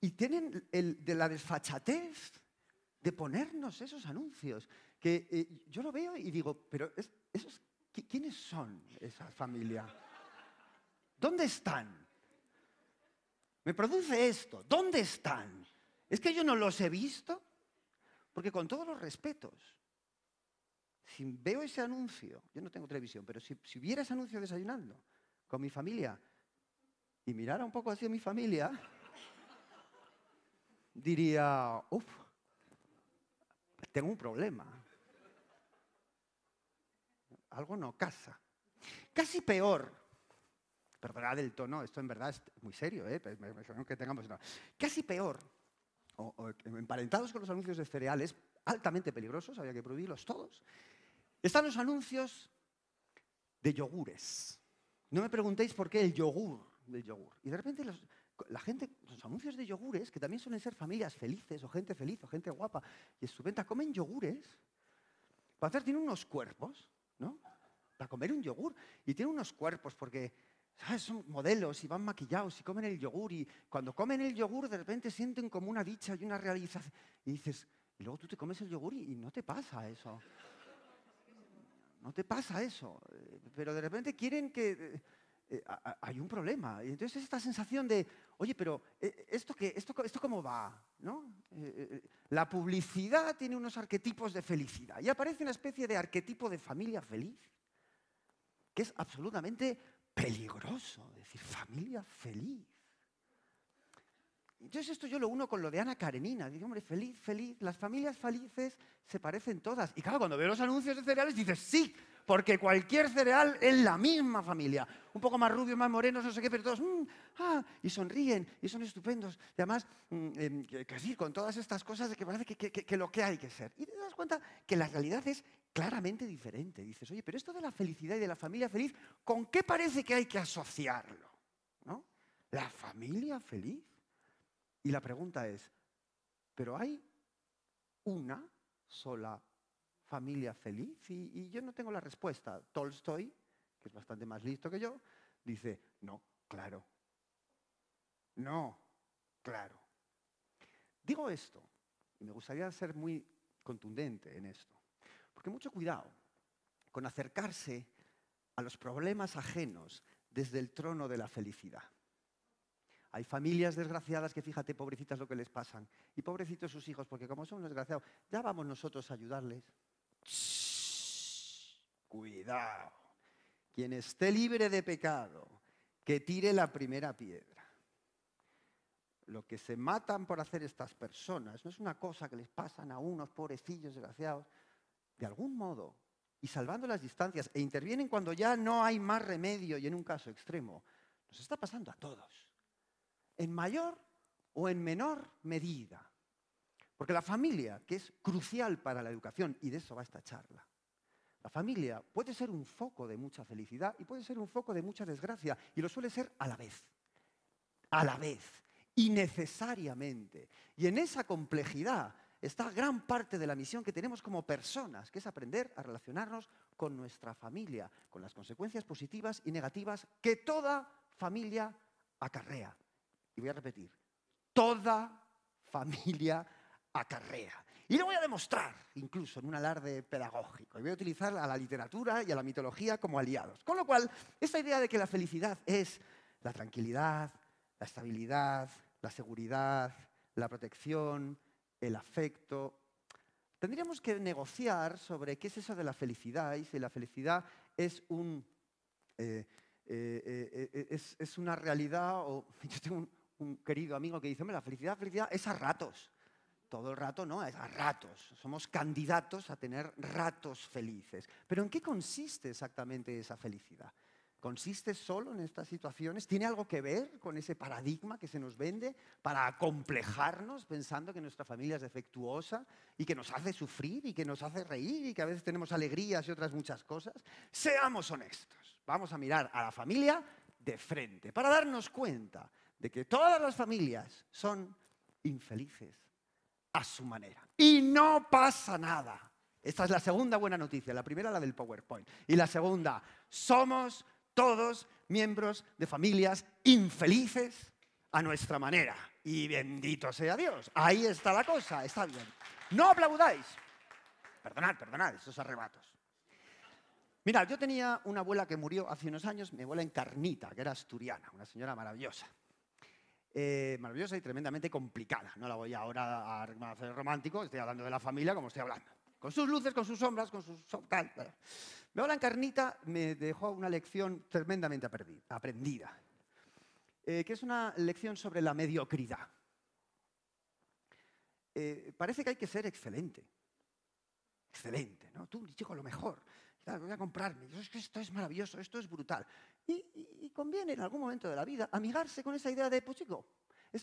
S10: Y tienen el, de la desfachatez de ponernos esos anuncios. Que eh, yo lo veo y digo, pero es- esos, ¿qui- ¿quiénes son esa familia? ¿Dónde están? Me produce esto. ¿Dónde están? Es que yo no los he visto. Porque con todos los respetos, si veo ese anuncio, yo no tengo televisión, pero si, si viera ese anuncio desayunando con mi familia y mirara un poco hacia mi familia, diría, uff, tengo un problema. Algo no casa. Casi peor. Perdonad el tono, esto en verdad es muy serio, ¿eh? Me- que tengamos una- Casi peor, o emparentados con los anuncios de cereales, altamente peligrosos, había que prohibirlos todos, están los anuncios de yogures. No me preguntéis por qué el yogur del yogur. Y de repente los- la gente, los anuncios de yogures, que también suelen ser familias felices, o gente feliz, o gente guapa y estupenda, comen yogures. Para hacer, tienen unos cuerpos, ¿no? Para comer un yogur. Y tienen unos cuerpos porque ¿sabes? son modelos y van maquillados y comen el yogur. Y cuando comen el yogur, de repente sienten como una dicha y una realización. Y dices, y luego tú te comes el yogur y, y no te pasa eso. No te pasa eso. Eh, Pero de repente quieren que. eh, eh, hay un problema. Y entonces esta sensación de, oye, pero ¿esto, qué, esto, ¿esto cómo va? ¿No? La publicidad tiene unos arquetipos de felicidad y aparece una especie de arquetipo de familia feliz, que es absolutamente peligroso, decir, familia feliz. Entonces esto yo lo uno con lo de Ana Karenina. Digo, hombre, feliz, feliz. Las familias felices se parecen todas. Y claro, cuando veo los anuncios de cereales dices, sí, porque cualquier cereal es la misma familia. Un poco más rubios, más morenos, no sé qué, pero todos, mm, ah, y sonríen, y son estupendos. Y además, mm, em, con todas estas cosas de que parece que- que lo que hay que ser. Y te das cuenta que la realidad es claramente diferente. Dices, oye, pero esto de la felicidad y de la familia feliz, ¿con qué parece que hay que asociarlo? ¿No? La familia feliz. Y la pregunta es, ¿pero hay una sola familia feliz? Y, yo no tengo la respuesta. Tolstoy, que es bastante más listo que yo, dice, no, claro. No, claro. Digo esto, y me gustaría ser muy contundente en esto, porque mucho cuidado con acercarse a los problemas ajenos desde el trono de la felicidad. Hay familias desgraciadas que fíjate, pobrecitas lo que les pasan. Y pobrecitos sus hijos, porque como son desgraciados, ya vamos nosotros a ayudarles. Cuidado. Quien esté libre de pecado, que tire la primera piedra. Lo que se matan por hacer estas personas no es una cosa que les pasan a unos pobrecillos desgraciados. De algún modo, y salvando las distancias, e intervienen cuando ya no hay más remedio y en un caso extremo, nos está pasando a todos en mayor o en menor medida. Porque la familia, que es crucial para la educación, y de eso va esta charla, la familia puede ser un foco de mucha felicidad y puede ser un foco de mucha desgracia, y lo suele ser a la vez, a la vez, y necesariamente. Y en esa complejidad está gran parte de la misión que tenemos como personas, que es aprender a relacionarnos con nuestra familia, con las consecuencias positivas y negativas que toda familia acarrea. Y voy a repetir, toda familia acarrea. Y lo voy a demostrar, incluso en un alarde pedagógico. Y voy a utilizar a la literatura y a la mitología como aliados. Con lo cual, esta idea de que la felicidad es la tranquilidad, la estabilidad, la seguridad, la protección, el afecto, tendríamos que negociar sobre qué es eso de la felicidad y si la felicidad es un... eh, eh, eh, es, es una realidad, o [LAUGHS] yo tengo un querido amigo que dice, la felicidad, felicidad es a ratos. Todo el rato no, es a ratos. Somos candidatos a tener ratos felices. Pero ¿en qué consiste exactamente esa felicidad? ¿Consiste solo en estas situaciones? ¿Tiene algo que ver con ese paradigma que se nos vende para acomplejarnos pensando que nuestra familia es defectuosa y que nos hace sufrir y que nos hace reír y que a veces tenemos alegrías y otras muchas cosas? Seamos honestos. Vamos a mirar a la familia de frente para darnos cuenta de que todas las familias son infelices a su manera. Y no pasa nada. Esta es la segunda buena noticia. La primera, la del PowerPoint. Y la segunda, somos todos miembros de familias infelices a nuestra manera. Y bendito sea Dios. Ahí está la cosa, está bien. No aplaudáis. Perdonad, perdonad esos arrebatos. Mirad, yo tenía una abuela que murió hace unos años, mi abuela Encarnita, que era asturiana, una señora maravillosa. Eh, maravillosa y tremendamente complicada. No la voy ahora a hacer romántico, estoy hablando de la familia como estoy hablando. Con sus luces, con sus sombras, con sus... tal. Veo la encarnita me dejó una lección tremendamente aprendida, eh, que es una lección sobre la mediocridad. Eh, parece que hay que ser excelente. Excelente, ¿no? Tú, chico, lo mejor. voy a comprarme. Esto es maravilloso, esto es brutal. Y, conviene en algún momento de la vida amigarse con esa idea de, pues chico,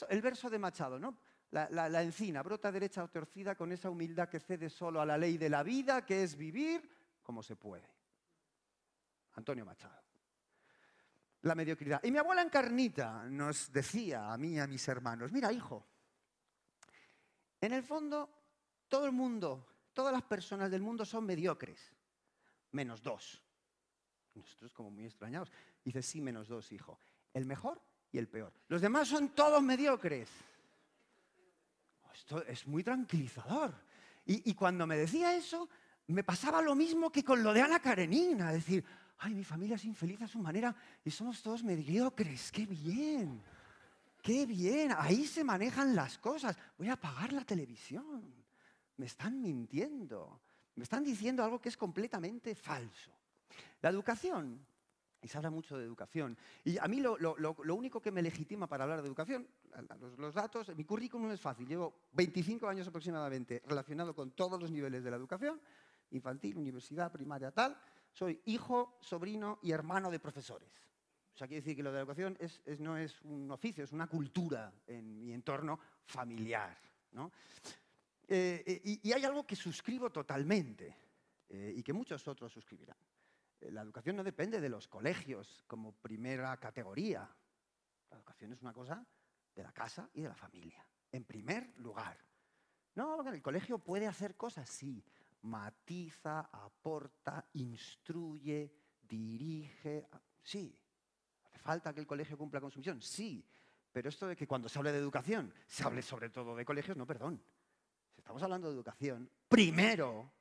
S10: el verso de Machado, ¿no? La, encina brota derecha o torcida con esa humildad que cede solo a la ley de la vida, que es vivir como se puede. Antonio Machado. La mediocridad. Y mi abuela Encarnita nos decía a mí y a mis hermanos, mira hijo, en el fondo todo el mundo, todas las personas del mundo son mediocres, menos dos. Nosotros como muy extrañados. Dice, sí, menos dos, hijo. El mejor y el peor. Los demás son todos mediocres. Esto es muy tranquilizador. Y, cuando me decía eso, me pasaba lo mismo que con lo de Ana Karenina. Decir, ay, mi familia es infeliz a su manera y somos todos mediocres. ¡Qué bien! ¡Qué bien! Ahí se manejan las cosas. Voy a apagar la televisión. Me están mintiendo. Me están diciendo algo que es completamente falso. La educación, y se habla mucho de educación, y a mí lo, único que me legitima para hablar de educación, los, datos, mi currículum es fácil, llevo 25 años aproximadamente relacionado con todos los niveles de la educación, infantil, universidad, primaria, tal, soy hijo, sobrino y hermano de profesores. O sea, quiere decir que lo de la educación no es un oficio, es una cultura en mi entorno familiar. Eh, eh, y, hay algo que suscribo totalmente eh, y que muchos otros suscribirán. La educación no depende de los colegios como primera categoría. La educación es una cosa de la casa y de la familia, en primer lugar. No, el colegio puede hacer cosas, sí. Matiza, aporta, instruye, dirige, sí. ¿Hace falta que el colegio cumpla con su misión? Sí. Pero esto de que cuando se hable de educación se hable sobre todo de colegios, no, perdón. Si estamos hablando de educación, primero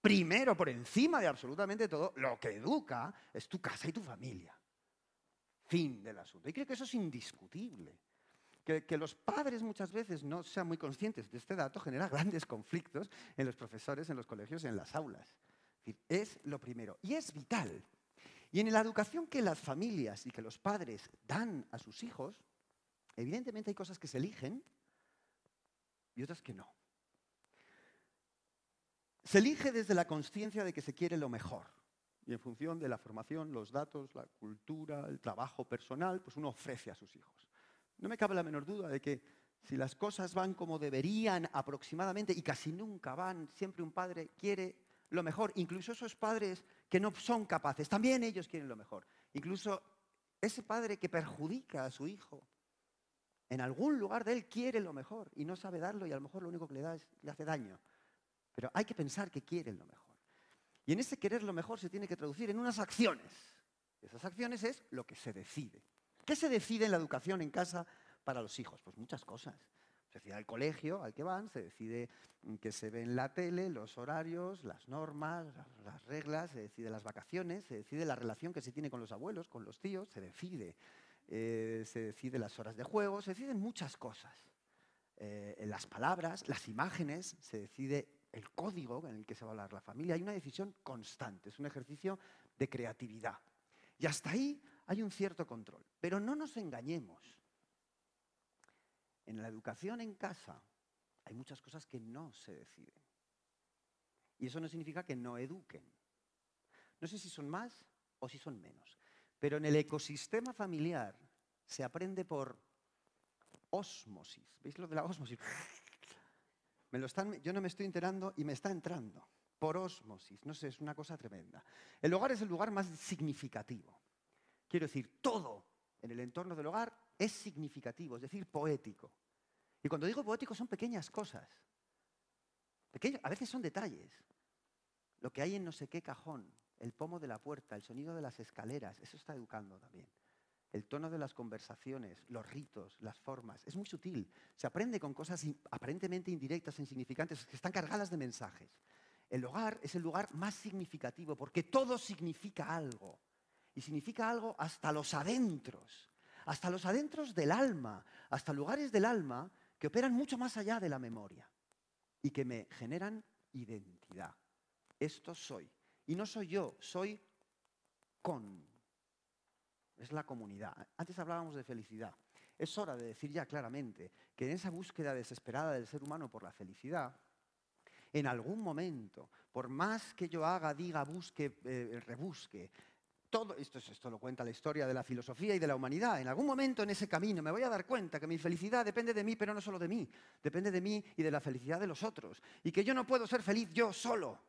S10: primero, por encima de absolutamente todo, lo que educa es tu casa y tu familia. Fin del asunto. Y creo que eso es indiscutible. Que, los padres muchas veces no sean muy conscientes de este dato genera grandes conflictos en los profesores, en los colegios, en las aulas. Es lo primero. Y es vital. Y en la educación que las familias y que los padres dan a sus hijos, evidentemente hay cosas que se eligen y otras que no. Se elige desde la conciencia de que se quiere lo mejor. Y en función de la formación, los datos, la cultura, el trabajo personal, pues uno ofrece a sus hijos. No me cabe la menor duda de que si las cosas van como deberían aproximadamente, y casi nunca van, siempre un padre quiere lo mejor, incluso esos padres que no son capaces, también ellos quieren lo mejor. Incluso ese padre que perjudica a su hijo, en algún lugar de él quiere lo mejor y no sabe darlo y a lo mejor lo único que le da es le hace daño. Pero hay que pensar que quieren lo mejor. Y en ese querer lo mejor se tiene que traducir en unas acciones. Esas acciones es lo que se decide. ¿Qué se decide en la educación en casa para los hijos? Pues muchas cosas. Se decide el colegio al que van, se decide que se ve en la tele, los horarios, las normas, las reglas, se decide las vacaciones, se decide la relación que se tiene con los abuelos, con los tíos, se decide, eh, se decide las horas de juego, se deciden muchas cosas. Eh, las palabras, las imágenes, se decide el código en el que se va a hablar la familia. Hay una decisión constante, es un ejercicio de creatividad. Y hasta ahí hay un cierto control. Pero no nos engañemos. En la educación en casa hay muchas cosas que no se deciden. Y eso no significa que no eduquen. No sé si son más o si son menos. Pero en el ecosistema familiar se aprende por osmosis. ¿Veis lo de la osmosis? Yo no me estoy enterando y me está entrando por osmosis. No sé, es una cosa tremenda. El hogar es el lugar más significativo. Quiero decir, todo en el entorno del hogar es significativo, es decir, poético. Y cuando digo poético son pequeñas cosas. a veces son detalles. Lo que hay en no sé qué cajón, el pomo de la puerta, el sonido de las escaleras, eso está educando también el tono de las conversaciones, los ritos, las formas. Es muy sutil. Se aprende con cosas aparentemente indirectas, insignificantes, que están cargadas de mensajes. El hogar es el lugar más significativo porque todo significa algo. Y significa algo hasta los adentros. hasta los adentros del alma, hasta lugares del alma que operan mucho más allá de la memoria y que me generan identidad. Esto soy. Y no soy yo, soy con. Es la comunidad. Antes hablábamos de felicidad. Es hora de decir ya claramente que en esa búsqueda desesperada del ser humano por la felicidad, en algún momento, por más que yo haga, diga, busque, eh, rebusque, todo esto, esto lo cuenta la historia de la filosofía y de la humanidad. En algún momento en ese camino me voy a dar cuenta que mi felicidad depende de mí, pero no solo de mí, depende de mí y de la felicidad de los otros. Y que yo no puedo ser feliz yo solo.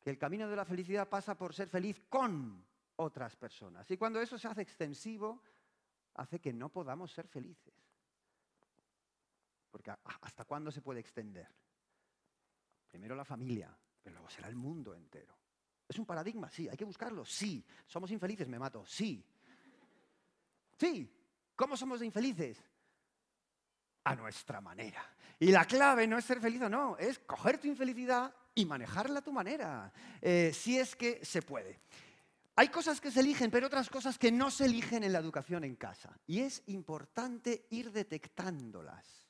S10: Que el camino de la felicidad pasa por ser feliz con otras personas. Y cuando eso se hace extensivo, hace que no podamos ser felices. Porque ¿hasta cuándo se puede extender? Primero la familia, pero luego será el mundo entero. ¿Es un paradigma? Sí. ¿Hay que buscarlo? Sí. ¿Somos infelices? Me mato. Sí. Sí. ¿Cómo somos infelices? A nuestra manera. Y la clave no es ser feliz o no, es coger tu infelicidad y manejarla a tu manera, eh, si es que se puede. Hay cosas que se eligen, pero otras cosas que no se eligen en la educación en casa. Y es importante ir detectándolas.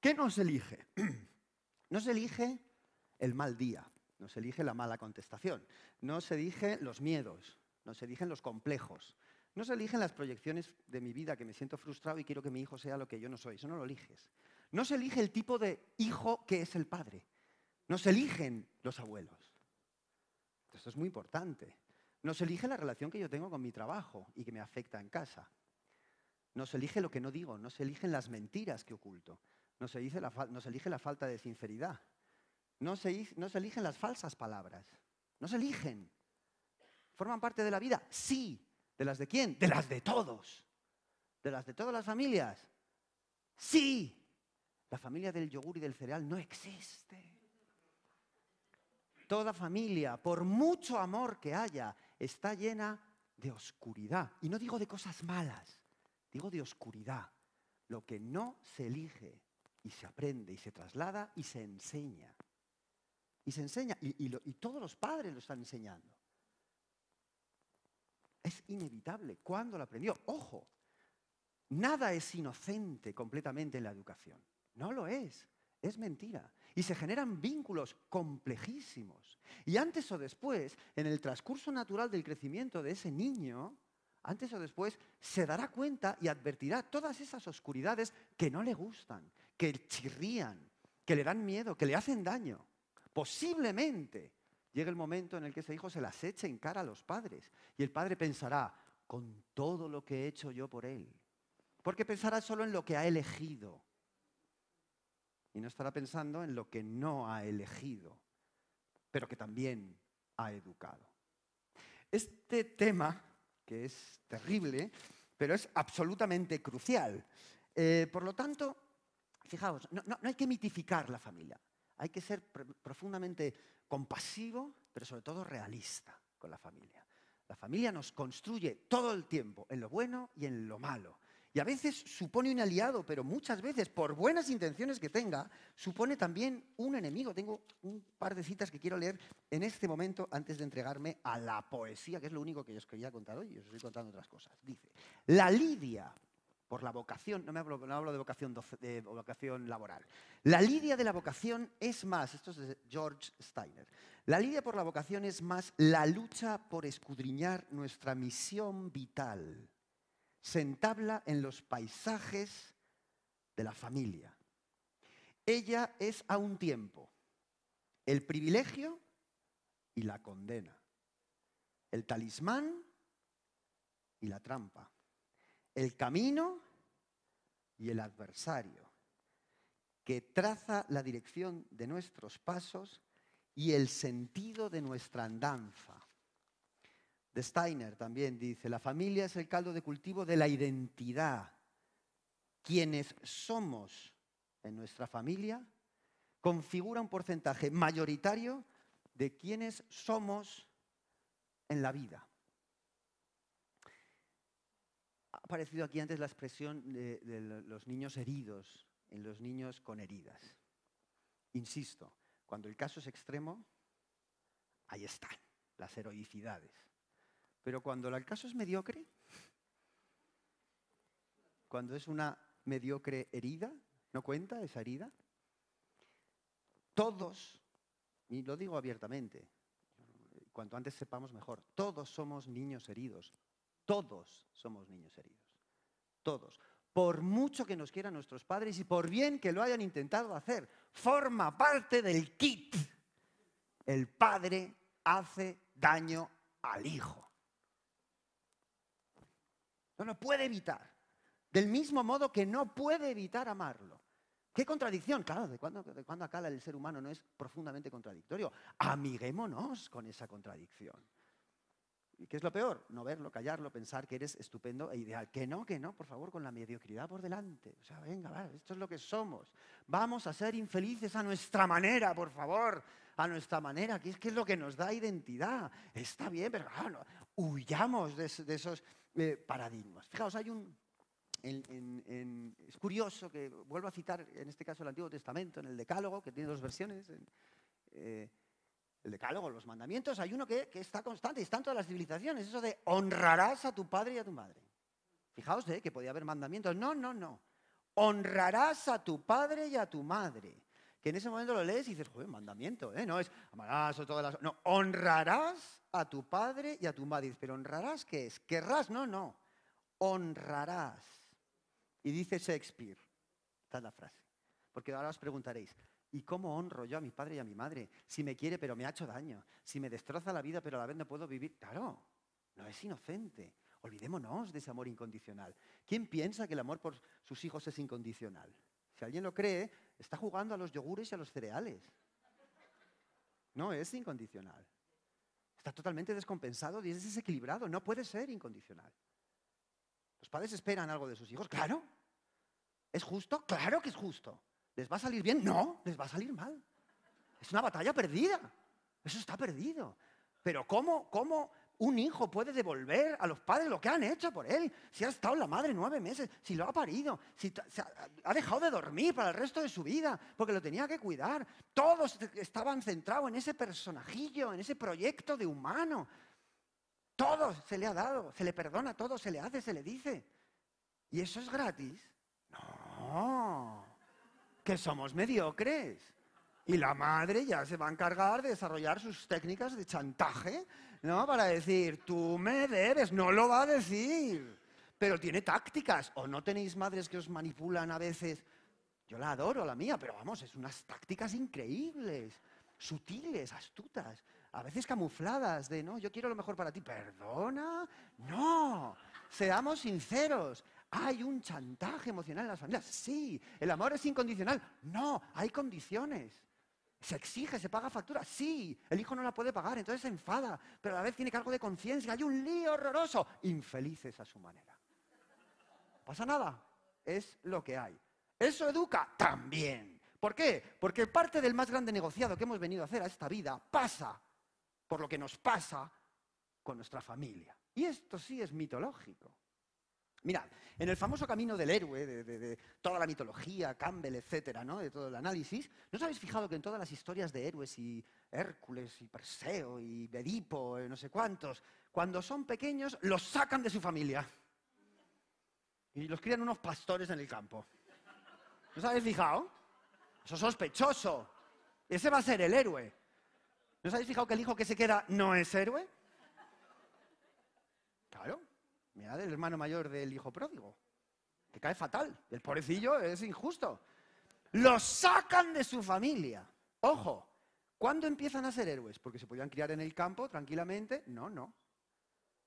S10: ¿Qué no se elige? [CLEARS THROAT] No se elige el mal día, no se elige la mala contestación, no se elige los miedos, no se eligen los complejos, no se eligen las proyecciones de mi vida que me siento frustrado y quiero que mi hijo sea lo que yo no soy, eso no lo eliges. No se elige el tipo de hijo que es el padre, no se eligen los abuelos. Esto es muy importante. No se elige la relación que yo tengo con mi trabajo y que me afecta en casa. No se elige lo que no digo, no se eligen las mentiras que oculto, no se, dice la, no se elige la falta de sinceridad. No se, no se eligen las falsas palabras. No se eligen. ¿Forman parte de la vida? Sí. ¿De las de quién? De las de todos. ¿De las de todas las familias? Sí. La familia del yogur y del cereal no existe. Toda familia, por mucho amor que haya, está llena de oscuridad. Y no digo de cosas malas, digo de oscuridad. Lo que no se elige y se aprende y se traslada y se enseña. Y se enseña, y, todos los padres lo están enseñando. Es inevitable. ¿Cuándo lo aprendió? Ojo, nada es inocente completamente en la educación. No lo es. Es mentira. Y se generan vínculos complejísimos. Y antes o después, en el transcurso natural del crecimiento de ese niño, antes o después se dará cuenta y advertirá todas esas oscuridades que no le gustan, que chirrían, que le dan miedo, que le hacen daño. Posiblemente llegue el momento en el que ese hijo se las eche en cara a los padres y el padre pensará, con todo lo que he hecho yo por él, porque pensará solo en lo que ha elegido y no estará pensando en lo que no ha elegido, pero que también ha educado. Este tema, que es terrible, pero es absolutamente crucial. Eh, por lo tanto, fijaos, no, hay que mitificar la familia. Hay que ser profundamente compasivo, pero sobre todo realista con la familia. La familia nos construye todo el tiempo, en lo bueno y en lo malo. Y a veces supone un aliado, pero muchas veces, por buenas intenciones que tenga, supone también un enemigo. Tengo un par de citas que quiero leer en este momento antes de entregarme a la poesía, que es lo único que yo os quería contar hoy y os estoy contando otras cosas. Dice, la lidia por la vocación, no, me hablo, de, vocación de vocación laboral, la lidia de la vocación es más, esto es de George Steiner, la lidia por la vocación es más la lucha por escudriñar nuestra misión vital se entabla en los paisajes de la familia. Ella es a un tiempo el privilegio y la condena, el talismán y la trampa, el camino y el adversario, que traza la dirección de nuestros pasos y el sentido de nuestra andanza de Steiner también dice, la familia es el caldo de cultivo de la identidad. Quienes somos en nuestra familia configura un porcentaje mayoritario de quienes somos en la vida. Ha aparecido aquí antes la expresión de, de los niños heridos, en los niños con heridas. Insisto, cuando el caso es extremo, ahí están las heroicidades. Pero cuando el caso es mediocre, cuando es una mediocre herida? ¿No cuenta esa herida? Todos, y lo digo abiertamente, cuanto antes sepamos mejor, todos somos niños heridos. Todos somos niños heridos. Todos. Por mucho que nos quieran nuestros padres y por bien que lo hayan intentado hacer, forma parte del kit. El padre hace daño al hijo. No puede evitar. Del mismo modo que no puede evitar amarlo. ¿Qué contradicción? Claro, ¿de cuándo, de acá el ser humano no es profundamente contradictorio? Amiguémonos con esa contradicción. ¿Y qué es lo peor? No verlo, callarlo, pensar que eres estupendo e ideal. Que no, que no, por favor, con la mediocridad por delante. O sea, venga, va, esto es lo que somos. Vamos a ser infelices a nuestra manera, por favor. A nuestra manera, que es, que es lo que nos da identidad. Está bien, pero claro, huyamos de, esos eh, paradigmas. Fijaos, hay un, es curioso que vuelvo a citar en este caso el Antiguo Testamento, en el Decálogo, que tiene dos versiones. Eh, el Decálogo, los mandamientos, hay uno que, está constante y está en todas las civilizaciones, eso de honrarás a tu padre y a tu madre. Fijaos eh, que podía haber mandamientos. No, no, no. Honrarás a tu padre y a tu madre. Que en ese momento lo lees y dices, joder, mandamiento, ¿eh? No es amarás o todas las. No, honrarás a tu padre y a tu madre. Pero honrarás, ¿qué es? ¿Querrás? No, no. Honrarás. Y dice Shakespeare, esta es la frase, porque ahora os preguntaréis, ¿y cómo honro yo a mi padre y a mi madre? Si me quiere pero me ha hecho daño, si me destroza la vida pero a la vez no puedo vivir. Claro, no es inocente. Olvidémonos de ese amor incondicional. ¿Quién piensa que el amor por sus hijos es incondicional? Si alguien lo cree, está jugando a los yogures y a los cereales. No es incondicional. Está totalmente descompensado y es desequilibrado. No puede ser incondicional. ¿Los padres esperan algo de sus hijos? Claro. ¿Es justo? Claro que es justo. ¿Les va a salir bien? No, les va a salir mal. Es una batalla perdida. Eso está perdido. Pero ¿cómo, cómo un hijo puede devolver a los padres lo que han hecho por él? Si ha estado la madre nueve meses, si lo ha parido, si ha dejado de dormir para el resto de su vida, porque lo tenía que cuidar. Todos estaban centrados en ese personajillo, en ese proyecto de humano. Todo se le ha dado, se le perdona todo, se le hace, se le dice. ¿Y eso es gratis? No, que somos mediocres. Y la madre ya se va a encargar de desarrollar sus técnicas de chantaje, ¿no? Para decir, tú me debes, no lo va a decir. Pero tiene tácticas. ¿O no tenéis madres que os manipulan a veces? Yo la adoro, la mía, pero vamos, es unas tácticas increíbles, sutiles, astutas a veces camufladas de, no, yo quiero lo mejor para ti. ¿Perdona? No, seamos sinceros. ¿Hay un chantaje emocional en las familias? Sí. ¿El amor es incondicional? No, hay condiciones. ¿Se exige, se paga factura? Sí. El hijo no la puede pagar, entonces se enfada, pero a la vez tiene cargo de conciencia. Hay un lío horroroso. Infelices a su manera. ¿Pasa nada? Es lo que hay. ¿Eso educa? También. ¿Por qué? Porque parte del más grande negociado que hemos venido a hacer a esta vida pasa por lo que nos pasa con nuestra familia. Y esto sí es mitológico. Mirad, en el famoso camino del héroe, de, toda la mitología, Campbell, etcétera, ¿no? de todo el análisis, ¿no os habéis fijado que en todas las historias de héroes y Hércules y Perseo y Edipo, no sé cuántos, cuando son pequeños los sacan de su familia y los crían unos pastores en el campo? ¿No os habéis fijado? Eso es sospechoso. Ese va a ser el héroe. ¿No os habéis fijado que el hijo que se queda no es héroe? Mirad el hermano mayor del hijo pródigo, que cae fatal. El pobrecillo es injusto. Lo sacan de su familia. Ojo, ¿cuándo empiezan a ser héroes? Porque se podían criar en el campo tranquilamente. No, no.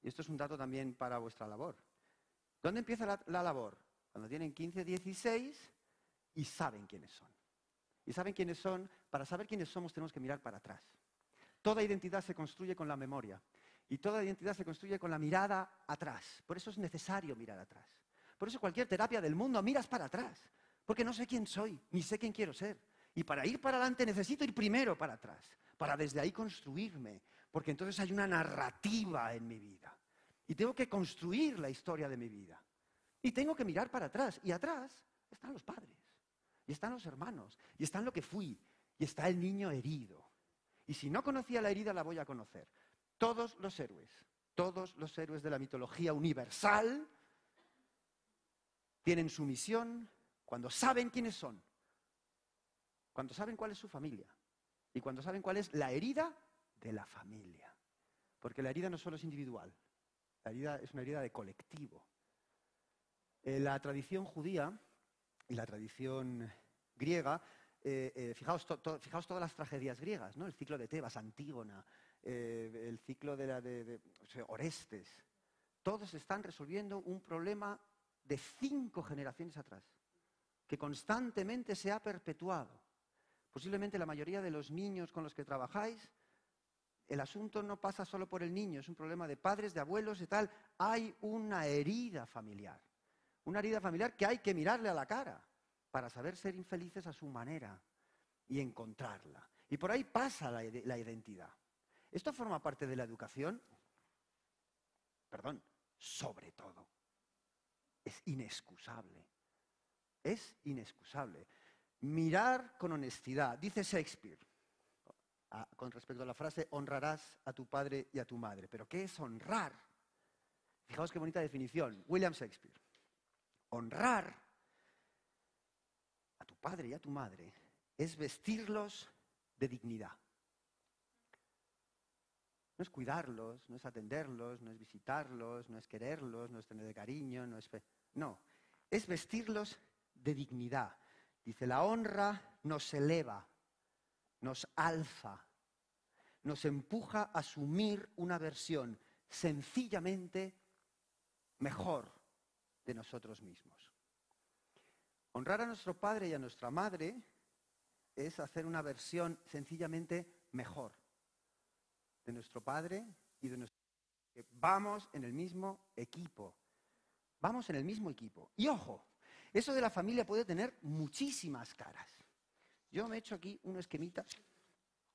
S10: Y esto es un dato también para vuestra labor. ¿Dónde empieza la, la labor? Cuando tienen 15, 16 y saben quiénes son. Y saben quiénes son. Para saber quiénes somos tenemos que mirar para atrás. Toda identidad se construye con la memoria y toda identidad se construye con la mirada atrás. Por eso es necesario mirar atrás. Por eso cualquier terapia del mundo miras para atrás, porque no sé quién soy, ni sé quién quiero ser. Y para ir para adelante necesito ir primero para atrás, para desde ahí construirme, porque entonces hay una narrativa en mi vida. Y tengo que construir la historia de mi vida. Y tengo que mirar para atrás. Y atrás están los padres, y están los hermanos, y están lo que fui, y está el niño herido. Y si no conocía la herida, la voy a conocer. Todos los héroes, todos los héroes de la mitología universal tienen su misión, cuando saben quiénes son, cuando saben cuál es su familia y cuando saben cuál es la herida de la familia. Porque la herida no solo es individual, la herida es una herida de colectivo. En la tradición judía y la tradición griega, eh, eh, fijaos, fijaos, todas las tragedias griegas, ¿no? el ciclo de Tebas, Antígona, eh, el ciclo de, la, de, Orestes, todos están resolviendo un problema de cinco generaciones atrás, que constantemente se ha perpetuado. Posiblemente la mayoría de los niños con los que trabajáis, el asunto no pasa solo por el niño, es un problema de padres, de abuelos y tal. Hay una herida familiar, una herida familiar que hay que mirarle a la cara para saber ser infelices a su manera y encontrarla. Y por ahí pasa la, la identidad. ¿Esto forma parte de la educación? Perdón, sobre todo. Es inexcusable. Es inexcusable. Mirar con honestidad, dice Shakespeare, con respecto a la frase, honrarás a tu padre y a tu madre. ¿Pero qué es honrar? Fijaos qué bonita definición. William Shakespeare. Honrar a tu padre y a tu madre es vestirlos de dignidad. No es cuidarlos, no es atenderlos, no es visitarlos, no es quererlos, no es tener cariño, no es... No, es vestirlos de dignidad. Dice, la honra nos eleva, nos alza, nos empuja a asumir una versión sencillamente mejor de nosotros mismos. Honrar a nuestro padre y a nuestra madre es hacer una versión sencillamente mejor de nuestro padre y de nuestro Vamos en el mismo equipo. Vamos en el mismo equipo. Y ojo, eso de la familia puede tener muchísimas caras. Yo me he hecho aquí un esquemita,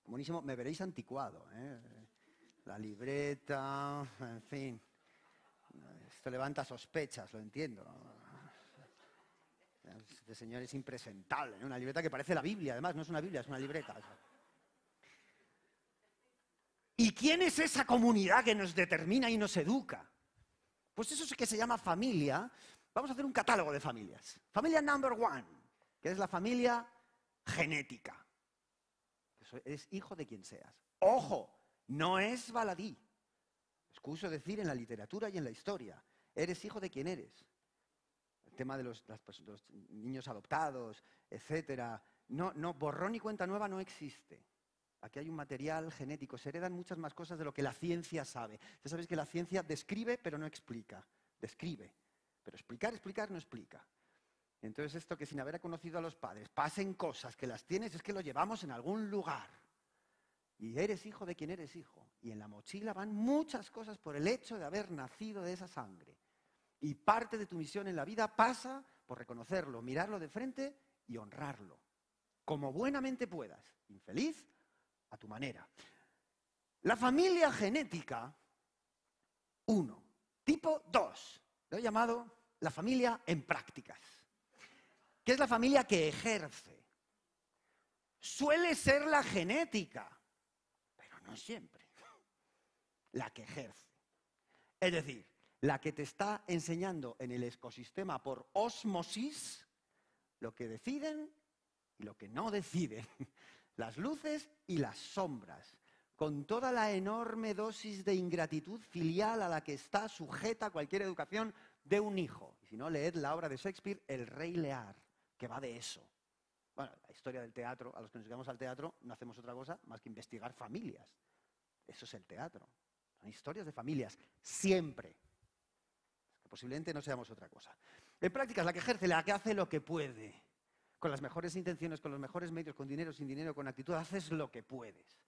S10: buenísimo, me veréis anticuado. ¿eh? La libreta, en fin. Esto levanta sospechas, lo entiendo. Este señor es impresentable, ¿eh? una libreta que parece la Biblia, además no es una Biblia, es una libreta. ¿Y quién es esa comunidad que nos determina y nos educa? Pues eso es que se llama familia. Vamos a hacer un catálogo de familias. Familia number one, que es la familia genética. Es hijo de quien seas. Ojo, no es baladí. Excuso decir en la literatura y en la historia. Eres hijo de quien eres. El tema de los, los niños adoptados, etcétera. No, no, borrón y cuenta nueva no existe. Aquí hay un material genético, se heredan muchas más cosas de lo que la ciencia sabe. Ya sabéis que la ciencia describe pero no explica, describe. Pero explicar, explicar no explica. Entonces esto que sin haber conocido a los padres pasen cosas que las tienes es que lo llevamos en algún lugar. Y eres hijo de quien eres hijo. Y en la mochila van muchas cosas por el hecho de haber nacido de esa sangre. Y parte de tu misión en la vida pasa por reconocerlo, mirarlo de frente y honrarlo. Como buenamente puedas. Infeliz a tu manera. La familia genética, uno. Tipo dos, lo he llamado la familia en prácticas, que es la familia que ejerce. Suele ser la genética, pero no siempre, la que ejerce. Es decir, la que te está enseñando en el ecosistema por osmosis lo que deciden y lo que no deciden las luces y las sombras, con toda la enorme dosis de ingratitud filial a la que está sujeta cualquier educación de un hijo. Y si no, leed la obra de Shakespeare, El Rey Lear, que va de eso. Bueno, la historia del teatro, a los que nos dedicamos al teatro, no hacemos otra cosa más que investigar familias. Eso es el teatro. Son historias de familias, siempre. posiblemente no seamos otra cosa. En práctica es la que ejerce, la que hace lo que puede con las mejores intenciones, con los mejores medios, con dinero, sin dinero, con actitud, haces lo que puedes.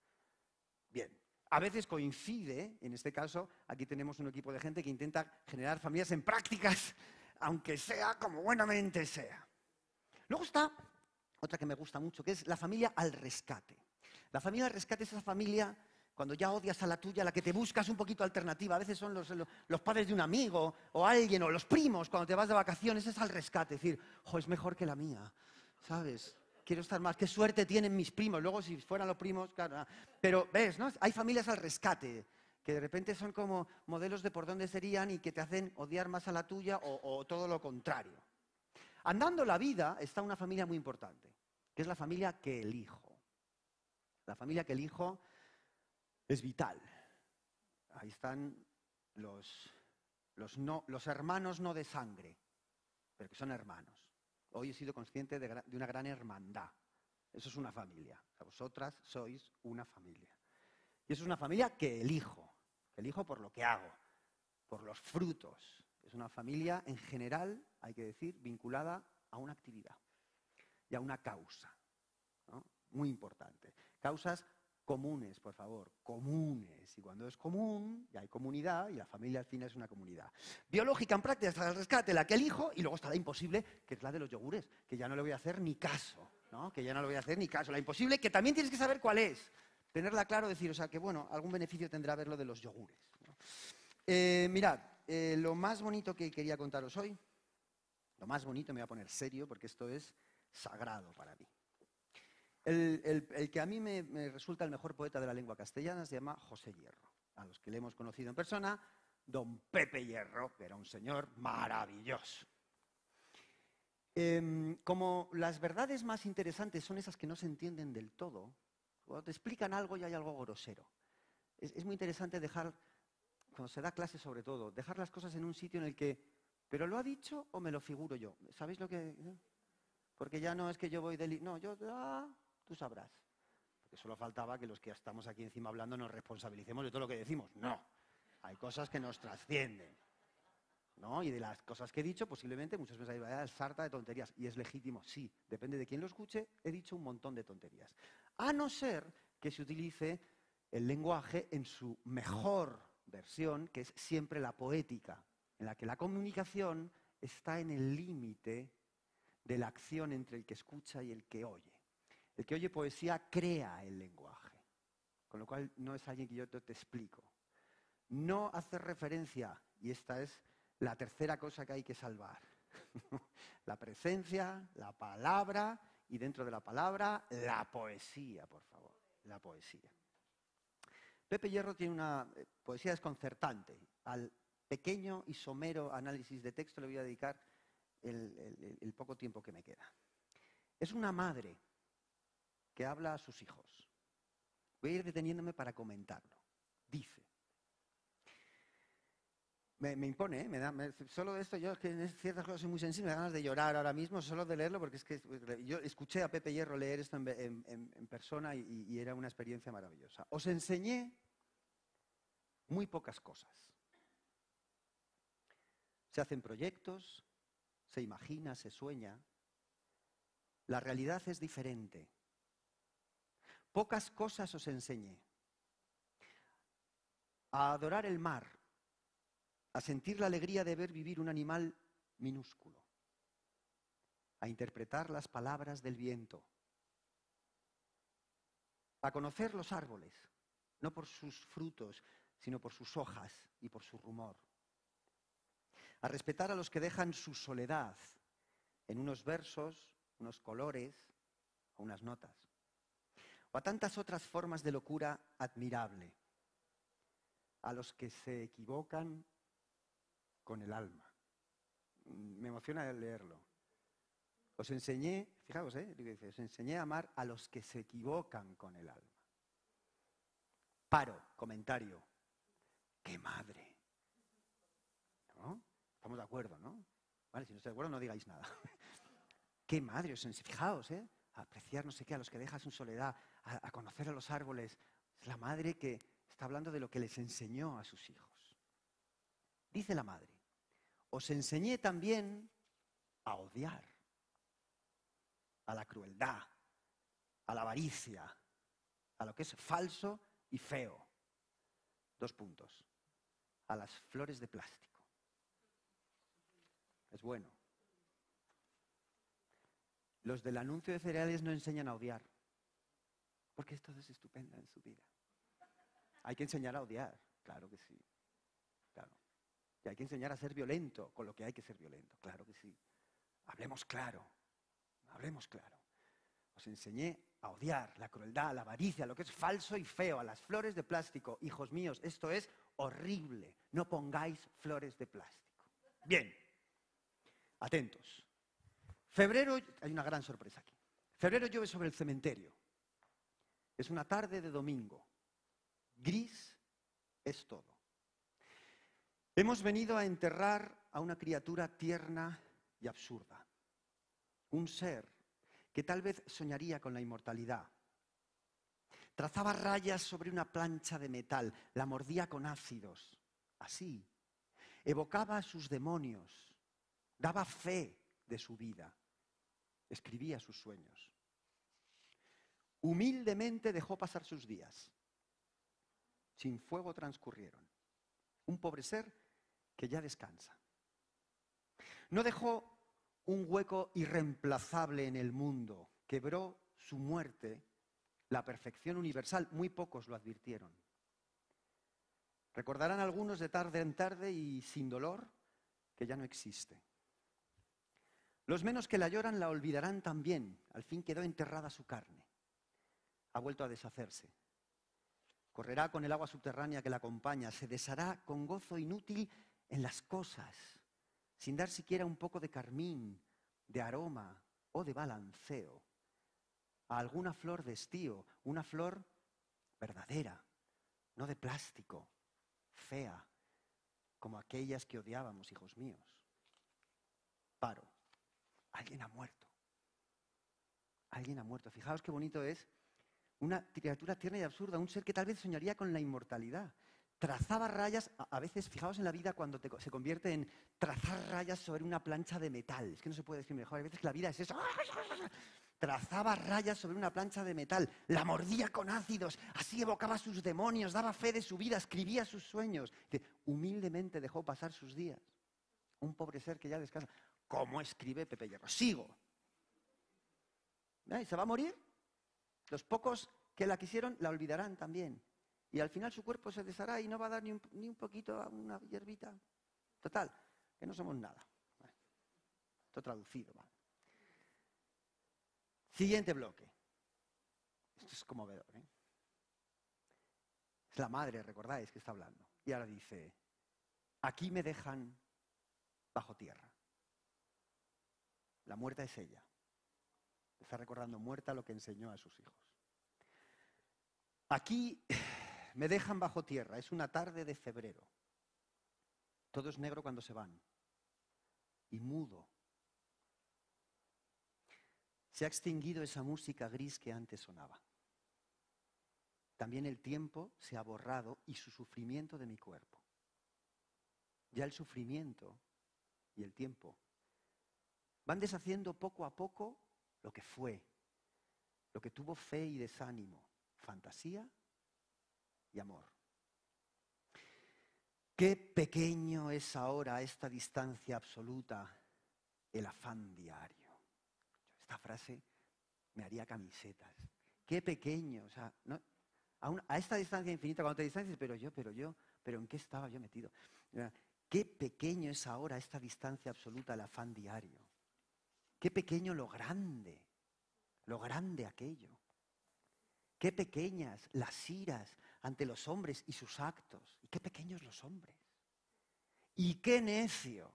S10: Bien, a veces coincide, en este caso, aquí tenemos un equipo de gente que intenta generar familias en prácticas, aunque sea como buenamente sea. Luego está otra que me gusta mucho, que es la familia al rescate. La familia al rescate es esa familia cuando ya odias a la tuya, la que te buscas un poquito alternativa. A veces son los, padres de un amigo o alguien, o los primos cuando te vas de vacaciones, es al rescate. Es decir, es mejor que la mía. ¿Sabes? Quiero estar más. Qué suerte tienen mis primos. Luego, si fueran los primos, claro. Pero, ¿ves? ¿no? Hay familias al rescate, que de repente son como modelos de por dónde serían y que te hacen odiar más a la tuya o, todo lo contrario. Andando la vida está una familia muy importante, que es la familia que elijo. La familia que elijo es vital. Ahí están los, los, no, los hermanos no de sangre, pero que son hermanos. Hoy he sido consciente de, una gran hermandad. Eso es una familia. Vosotras sois una familia. Y eso es una familia que elijo. Que elijo por lo que hago, por los frutos. Es una familia en general, hay que decir, vinculada a una actividad y a una causa. Muy importante. Causas comunes, por favor, comunes. Y cuando es común, ya hay comunidad y la familia al fin es una comunidad. Biológica en práctica hasta el rescate, la que elijo, y luego está la imposible, que es la de los yogures, que ya no le voy a hacer ni caso, ¿no? Que ya no le voy a hacer ni caso. La imposible, que también tienes que saber cuál es. Tenerla claro, decir, o sea, que bueno, algún beneficio tendrá ver lo de los yogures. Eh, mirad, eh, lo más bonito que quería contaros hoy, lo más bonito, me voy a poner serio porque esto es sagrado para mí. El, que a mí me, resulta el mejor poeta de la lengua castellana se llama José Hierro. A los que le hemos conocido en persona, don Pepe Hierro, que era un señor maravilloso. Em, como las verdades más interesantes son esas que no se entienden del todo, cuando te explican algo y hay algo grosero. Es, es muy interesante dejar, cuando se da clase sobre todo, dejar las cosas en un sitio en el que, ¿pero lo ha dicho o me lo figuro yo? ¿Sabéis lo que...? eh? Porque ya no es que yo voy de... li- No, yo... Ah, tú sabrás. Porque solo faltaba que los que estamos aquí encima hablando nos responsabilicemos de todo lo que decimos. No. Hay cosas que nos trascienden. ¿No? Y de las cosas que he dicho, posiblemente muchos pensáis, vaya sarta de tonterías. Y es legítimo, sí. Depende de quién lo escuche, he dicho un montón de tonterías. A no ser que se utilice el lenguaje en su mejor versión, que es siempre la poética, en la que la comunicación está en el límite de la acción entre el que escucha y el que oye. El que oye poesía crea el lenguaje, con lo cual no es alguien que yo te, explico. No hace referencia, y esta es la tercera cosa que hay que salvar, [LAUGHS] la presencia, la palabra y dentro de la palabra la poesía, por favor, la poesía. Pepe Hierro tiene una eh, poesía desconcertante. Al pequeño y somero análisis de texto le voy a dedicar el- el poco tiempo que me queda. Es una madre que habla a sus hijos. Voy a ir deteniéndome para comentarlo. Dice. Me, impone, ¿eh? me da, solo esto, yo es que en ciertas cosas soy muy sensible, me da ganas de llorar ahora mismo solo de leerlo, porque es que yo escuché a Pepe Hierro leer esto en, persona y era una experiencia maravillosa. Os enseñé muy pocas cosas. Se hacen proyectos, se imagina, se sueña. La realidad es diferente. Pocas cosas os enseñé. A adorar el mar, a sentir la alegría de ver vivir un animal minúsculo, a interpretar las palabras del viento, a conocer los árboles, no por sus frutos, sino por sus hojas y por su rumor, a respetar a los que dejan su soledad en unos versos, unos colores o unas notas, o a tantas otras formas de locura admirable, a los que se equivocan con el alma. Me emociona leerlo. Os enseñé, fijaos, ¿eh? os enseñé a amar a los que se equivocan con el alma. Paro, comentario. ¡Qué madre! ¿No? Estamos de acuerdo, ¿no? Vale, si no estáis de acuerdo, no digáis nada. [LAUGHS] ¡Qué madre! Os ense- Fijaos, ¿eh? Apreciar no sé qué, a los que dejas en soledad, a, conocer a los árboles. Es la madre que está hablando de lo que les enseñó a sus hijos. Dice la madre, os enseñé también a odiar, a la crueldad, a la avaricia, a lo que es falso y feo. Dos puntos. A las flores de plástico. Es bueno. Los del anuncio de cereales no enseñan a odiar, porque esto es estupenda en su vida. Hay que enseñar a odiar, claro que sí. Claro. Y hay que enseñar a ser violento con lo que hay que ser violento, claro que sí. Hablemos claro, hablemos claro. Os enseñé a odiar la crueldad, la avaricia, lo que es falso y feo, a las flores de plástico. Hijos míos, esto es horrible. No pongáis flores de plástico. Bien, atentos. Febrero, hay una gran sorpresa aquí. Febrero llueve sobre el cementerio. Es una tarde de domingo. Gris es todo. Hemos venido a enterrar a una criatura tierna y absurda. Un ser que tal vez soñaría con la inmortalidad. Trazaba rayas sobre una plancha de metal, la mordía con ácidos. Así. Evocaba a sus demonios. Daba fe de su vida. Escribía sus sueños. Humildemente dejó pasar sus días. Sin fuego transcurrieron. Un pobre ser que ya descansa. No dejó un hueco irreemplazable en el mundo. Quebró su muerte, la perfección universal. Muy pocos lo advirtieron. Recordarán algunos de tarde en tarde y sin dolor que ya no existe. Los menos que la lloran la olvidarán también. Al fin quedó enterrada su carne. Ha vuelto a deshacerse. Correrá con el agua subterránea que la acompaña. Se deshará con gozo inútil en las cosas, sin dar siquiera un poco de carmín, de aroma o de balanceo a alguna flor de estío, una flor verdadera, no de plástico, fea, como aquellas que odiábamos, hijos míos. Paro. Alguien ha muerto. Alguien ha muerto. Fijaos qué bonito es una criatura tierna y absurda, un ser que tal vez soñaría con la inmortalidad trazaba rayas, a veces, fijaos en la vida cuando se convierte en trazar rayas sobre una plancha de metal. Es que no se puede decir mejor, a veces que la vida es eso. Trazaba rayas sobre una plancha de metal, la mordía con ácidos, así evocaba sus demonios, daba fe de su vida, escribía sus sueños. Humildemente dejó pasar sus días. Un pobre ser que ya descansa. ¿Cómo escribe Pepe Hierro? Sigo. ¿Se va a morir? Los pocos que la quisieron la olvidarán también. Y al final su cuerpo se deshará y no va a dar ni un, poquito a una hierbita. Total, que no somos nada. esto traducido. Siguiente bloque. Esto es conmovedor. ¿eh? Es la madre, recordáis, que está hablando. Y ahora dice, aquí me dejan bajo tierra. La muerta es ella. Está recordando muerta lo que enseñó a sus hijos. Aquí [SIGHS] me dejan bajo tierra. Es una tarde de febrero. Todo es negro cuando se van. Y mudo. Se ha extinguido esa música gris que antes sonaba. También el tiempo se ha borrado y su sufrimiento de mi cuerpo. Ya el sufrimiento y el tiempo van deshaciendo poco a poco lo que fue, lo que tuvo fe y desánimo, fantasía y amor. Qué pequeño es ahora a esta distancia absoluta el afán diario. Esta frase me haría camisetas. Qué pequeño, o sea, a, esta distancia infinita, cuando te distancias, pero yo, pero yo, pero ¿en qué estaba yo metido? Qué pequeño es ahora esta distancia absoluta el afán diario. Qué pequeño lo grande, lo grande aquello. Qué pequeñas las iras, ante los hombres y sus actos. Y qué pequeños los hombres. Y qué necio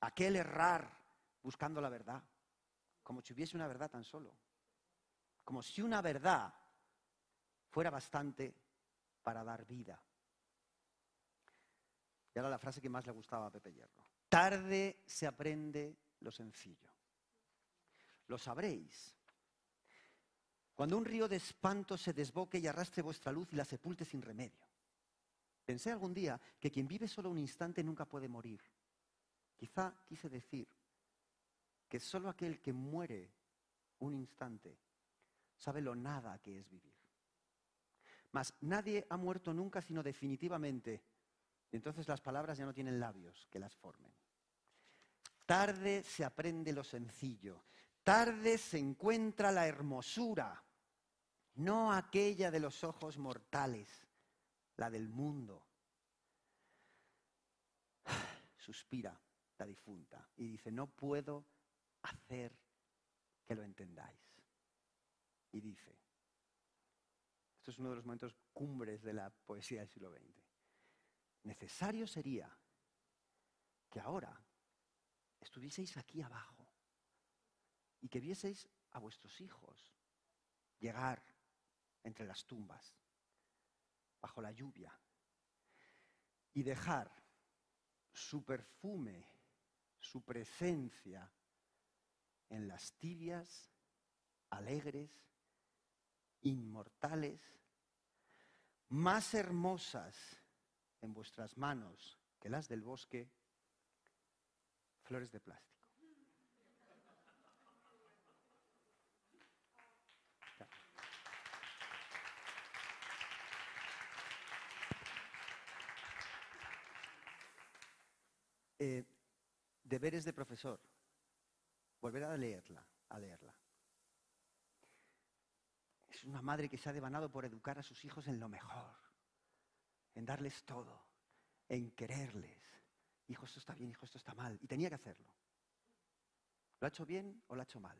S10: aquel errar buscando la verdad, como si hubiese una verdad tan solo. Como si una verdad fuera bastante para dar vida. Y ahora la frase que más le gustaba a Pepe Hierro. Tarde se aprende lo sencillo. Lo sabréis cuando un río de espanto se desboque y arrastre vuestra luz y la sepulte sin remedio. Pensé algún día que quien vive solo un instante nunca puede morir. Quizá quise decir que solo aquel que muere un instante sabe lo nada que es vivir. Mas nadie ha muerto nunca sino definitivamente. Entonces las palabras ya no tienen labios que las formen. Tarde se aprende lo sencillo. Tarde se encuentra la hermosura no aquella de los ojos mortales, la del mundo. [SIGHS] Suspira la difunta y dice, no puedo hacer que lo entendáis. Y dice, esto es uno de los momentos cumbres de la poesía del siglo XX, necesario sería que ahora estuvieseis aquí abajo, y que vieseis a vuestros hijos llegar entre las tumbas, bajo la lluvia, y dejar su perfume, su presencia en las tibias, alegres, inmortales, más hermosas en vuestras manos que las del bosque, flores de plástico. Eh, deberes de profesor. Volver a leerla, a leerla. Es una madre que se ha devanado por educar a sus hijos en lo mejor, en darles todo, en quererles. Hijo, esto está bien, hijo, esto está mal. Y tenía que hacerlo. ¿Lo ha hecho bien o lo ha hecho mal?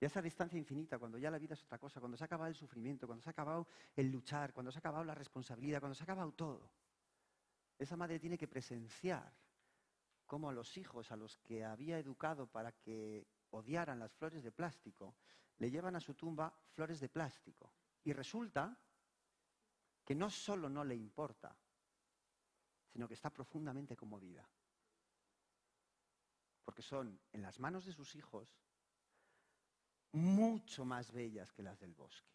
S10: Y esa distancia infinita, cuando ya la vida es otra cosa, cuando se ha acabado el sufrimiento, cuando se ha acabado el luchar, cuando se ha acabado la responsabilidad, cuando se ha acabado todo, esa madre tiene que presenciar cómo a los hijos a los que había educado para que odiaran las flores de plástico, le llevan a su tumba flores de plástico. Y resulta que no solo no le importa, sino que está profundamente conmovida. Porque son en las manos de sus hijos mucho más bellas que las del bosque.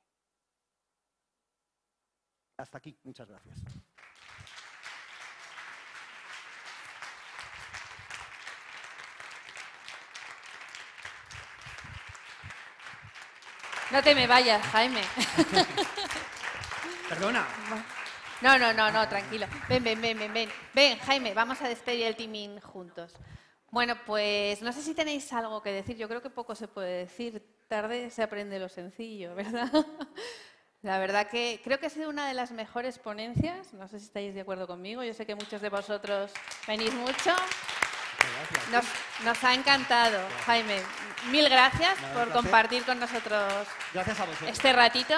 S10: Hasta aquí, muchas gracias.
S1: No te me vayas, Jaime. [LAUGHS] [LAUGHS]
S10: Perdona.
S1: No, no, no, no, tranquilo. Ven, ven, ven, ven, ven. Ven, Jaime, vamos a despedir el timing juntos. Bueno, pues no sé si tenéis algo que decir. Yo creo que poco se puede decir. Tarde se aprende lo sencillo, ¿verdad? [LAUGHS] La verdad que creo que ha sido una de las mejores ponencias. No sé si estáis de acuerdo conmigo. Yo sé que muchos de vosotros venís mucho. Nos, nos ha encantado, Jaime. Mil gracias por compartir con nosotros
S10: Gracias a vosotros.
S1: este ratito.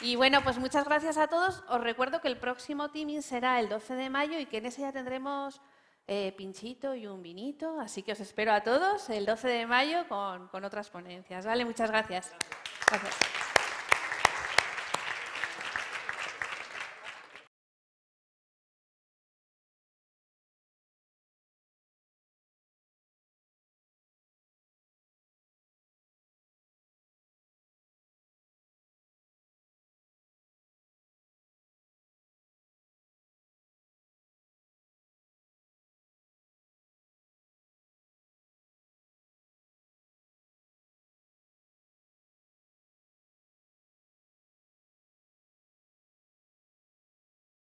S1: Y bueno, pues muchas gracias a todos. Os recuerdo que el próximo teaming será el 12 de mayo y que en ese ya tendremos eh, pinchito y un vinito. Así que os espero a todos el 12 de mayo con, con otras ponencias. ¿Vale? Muchas gracias. Gracias.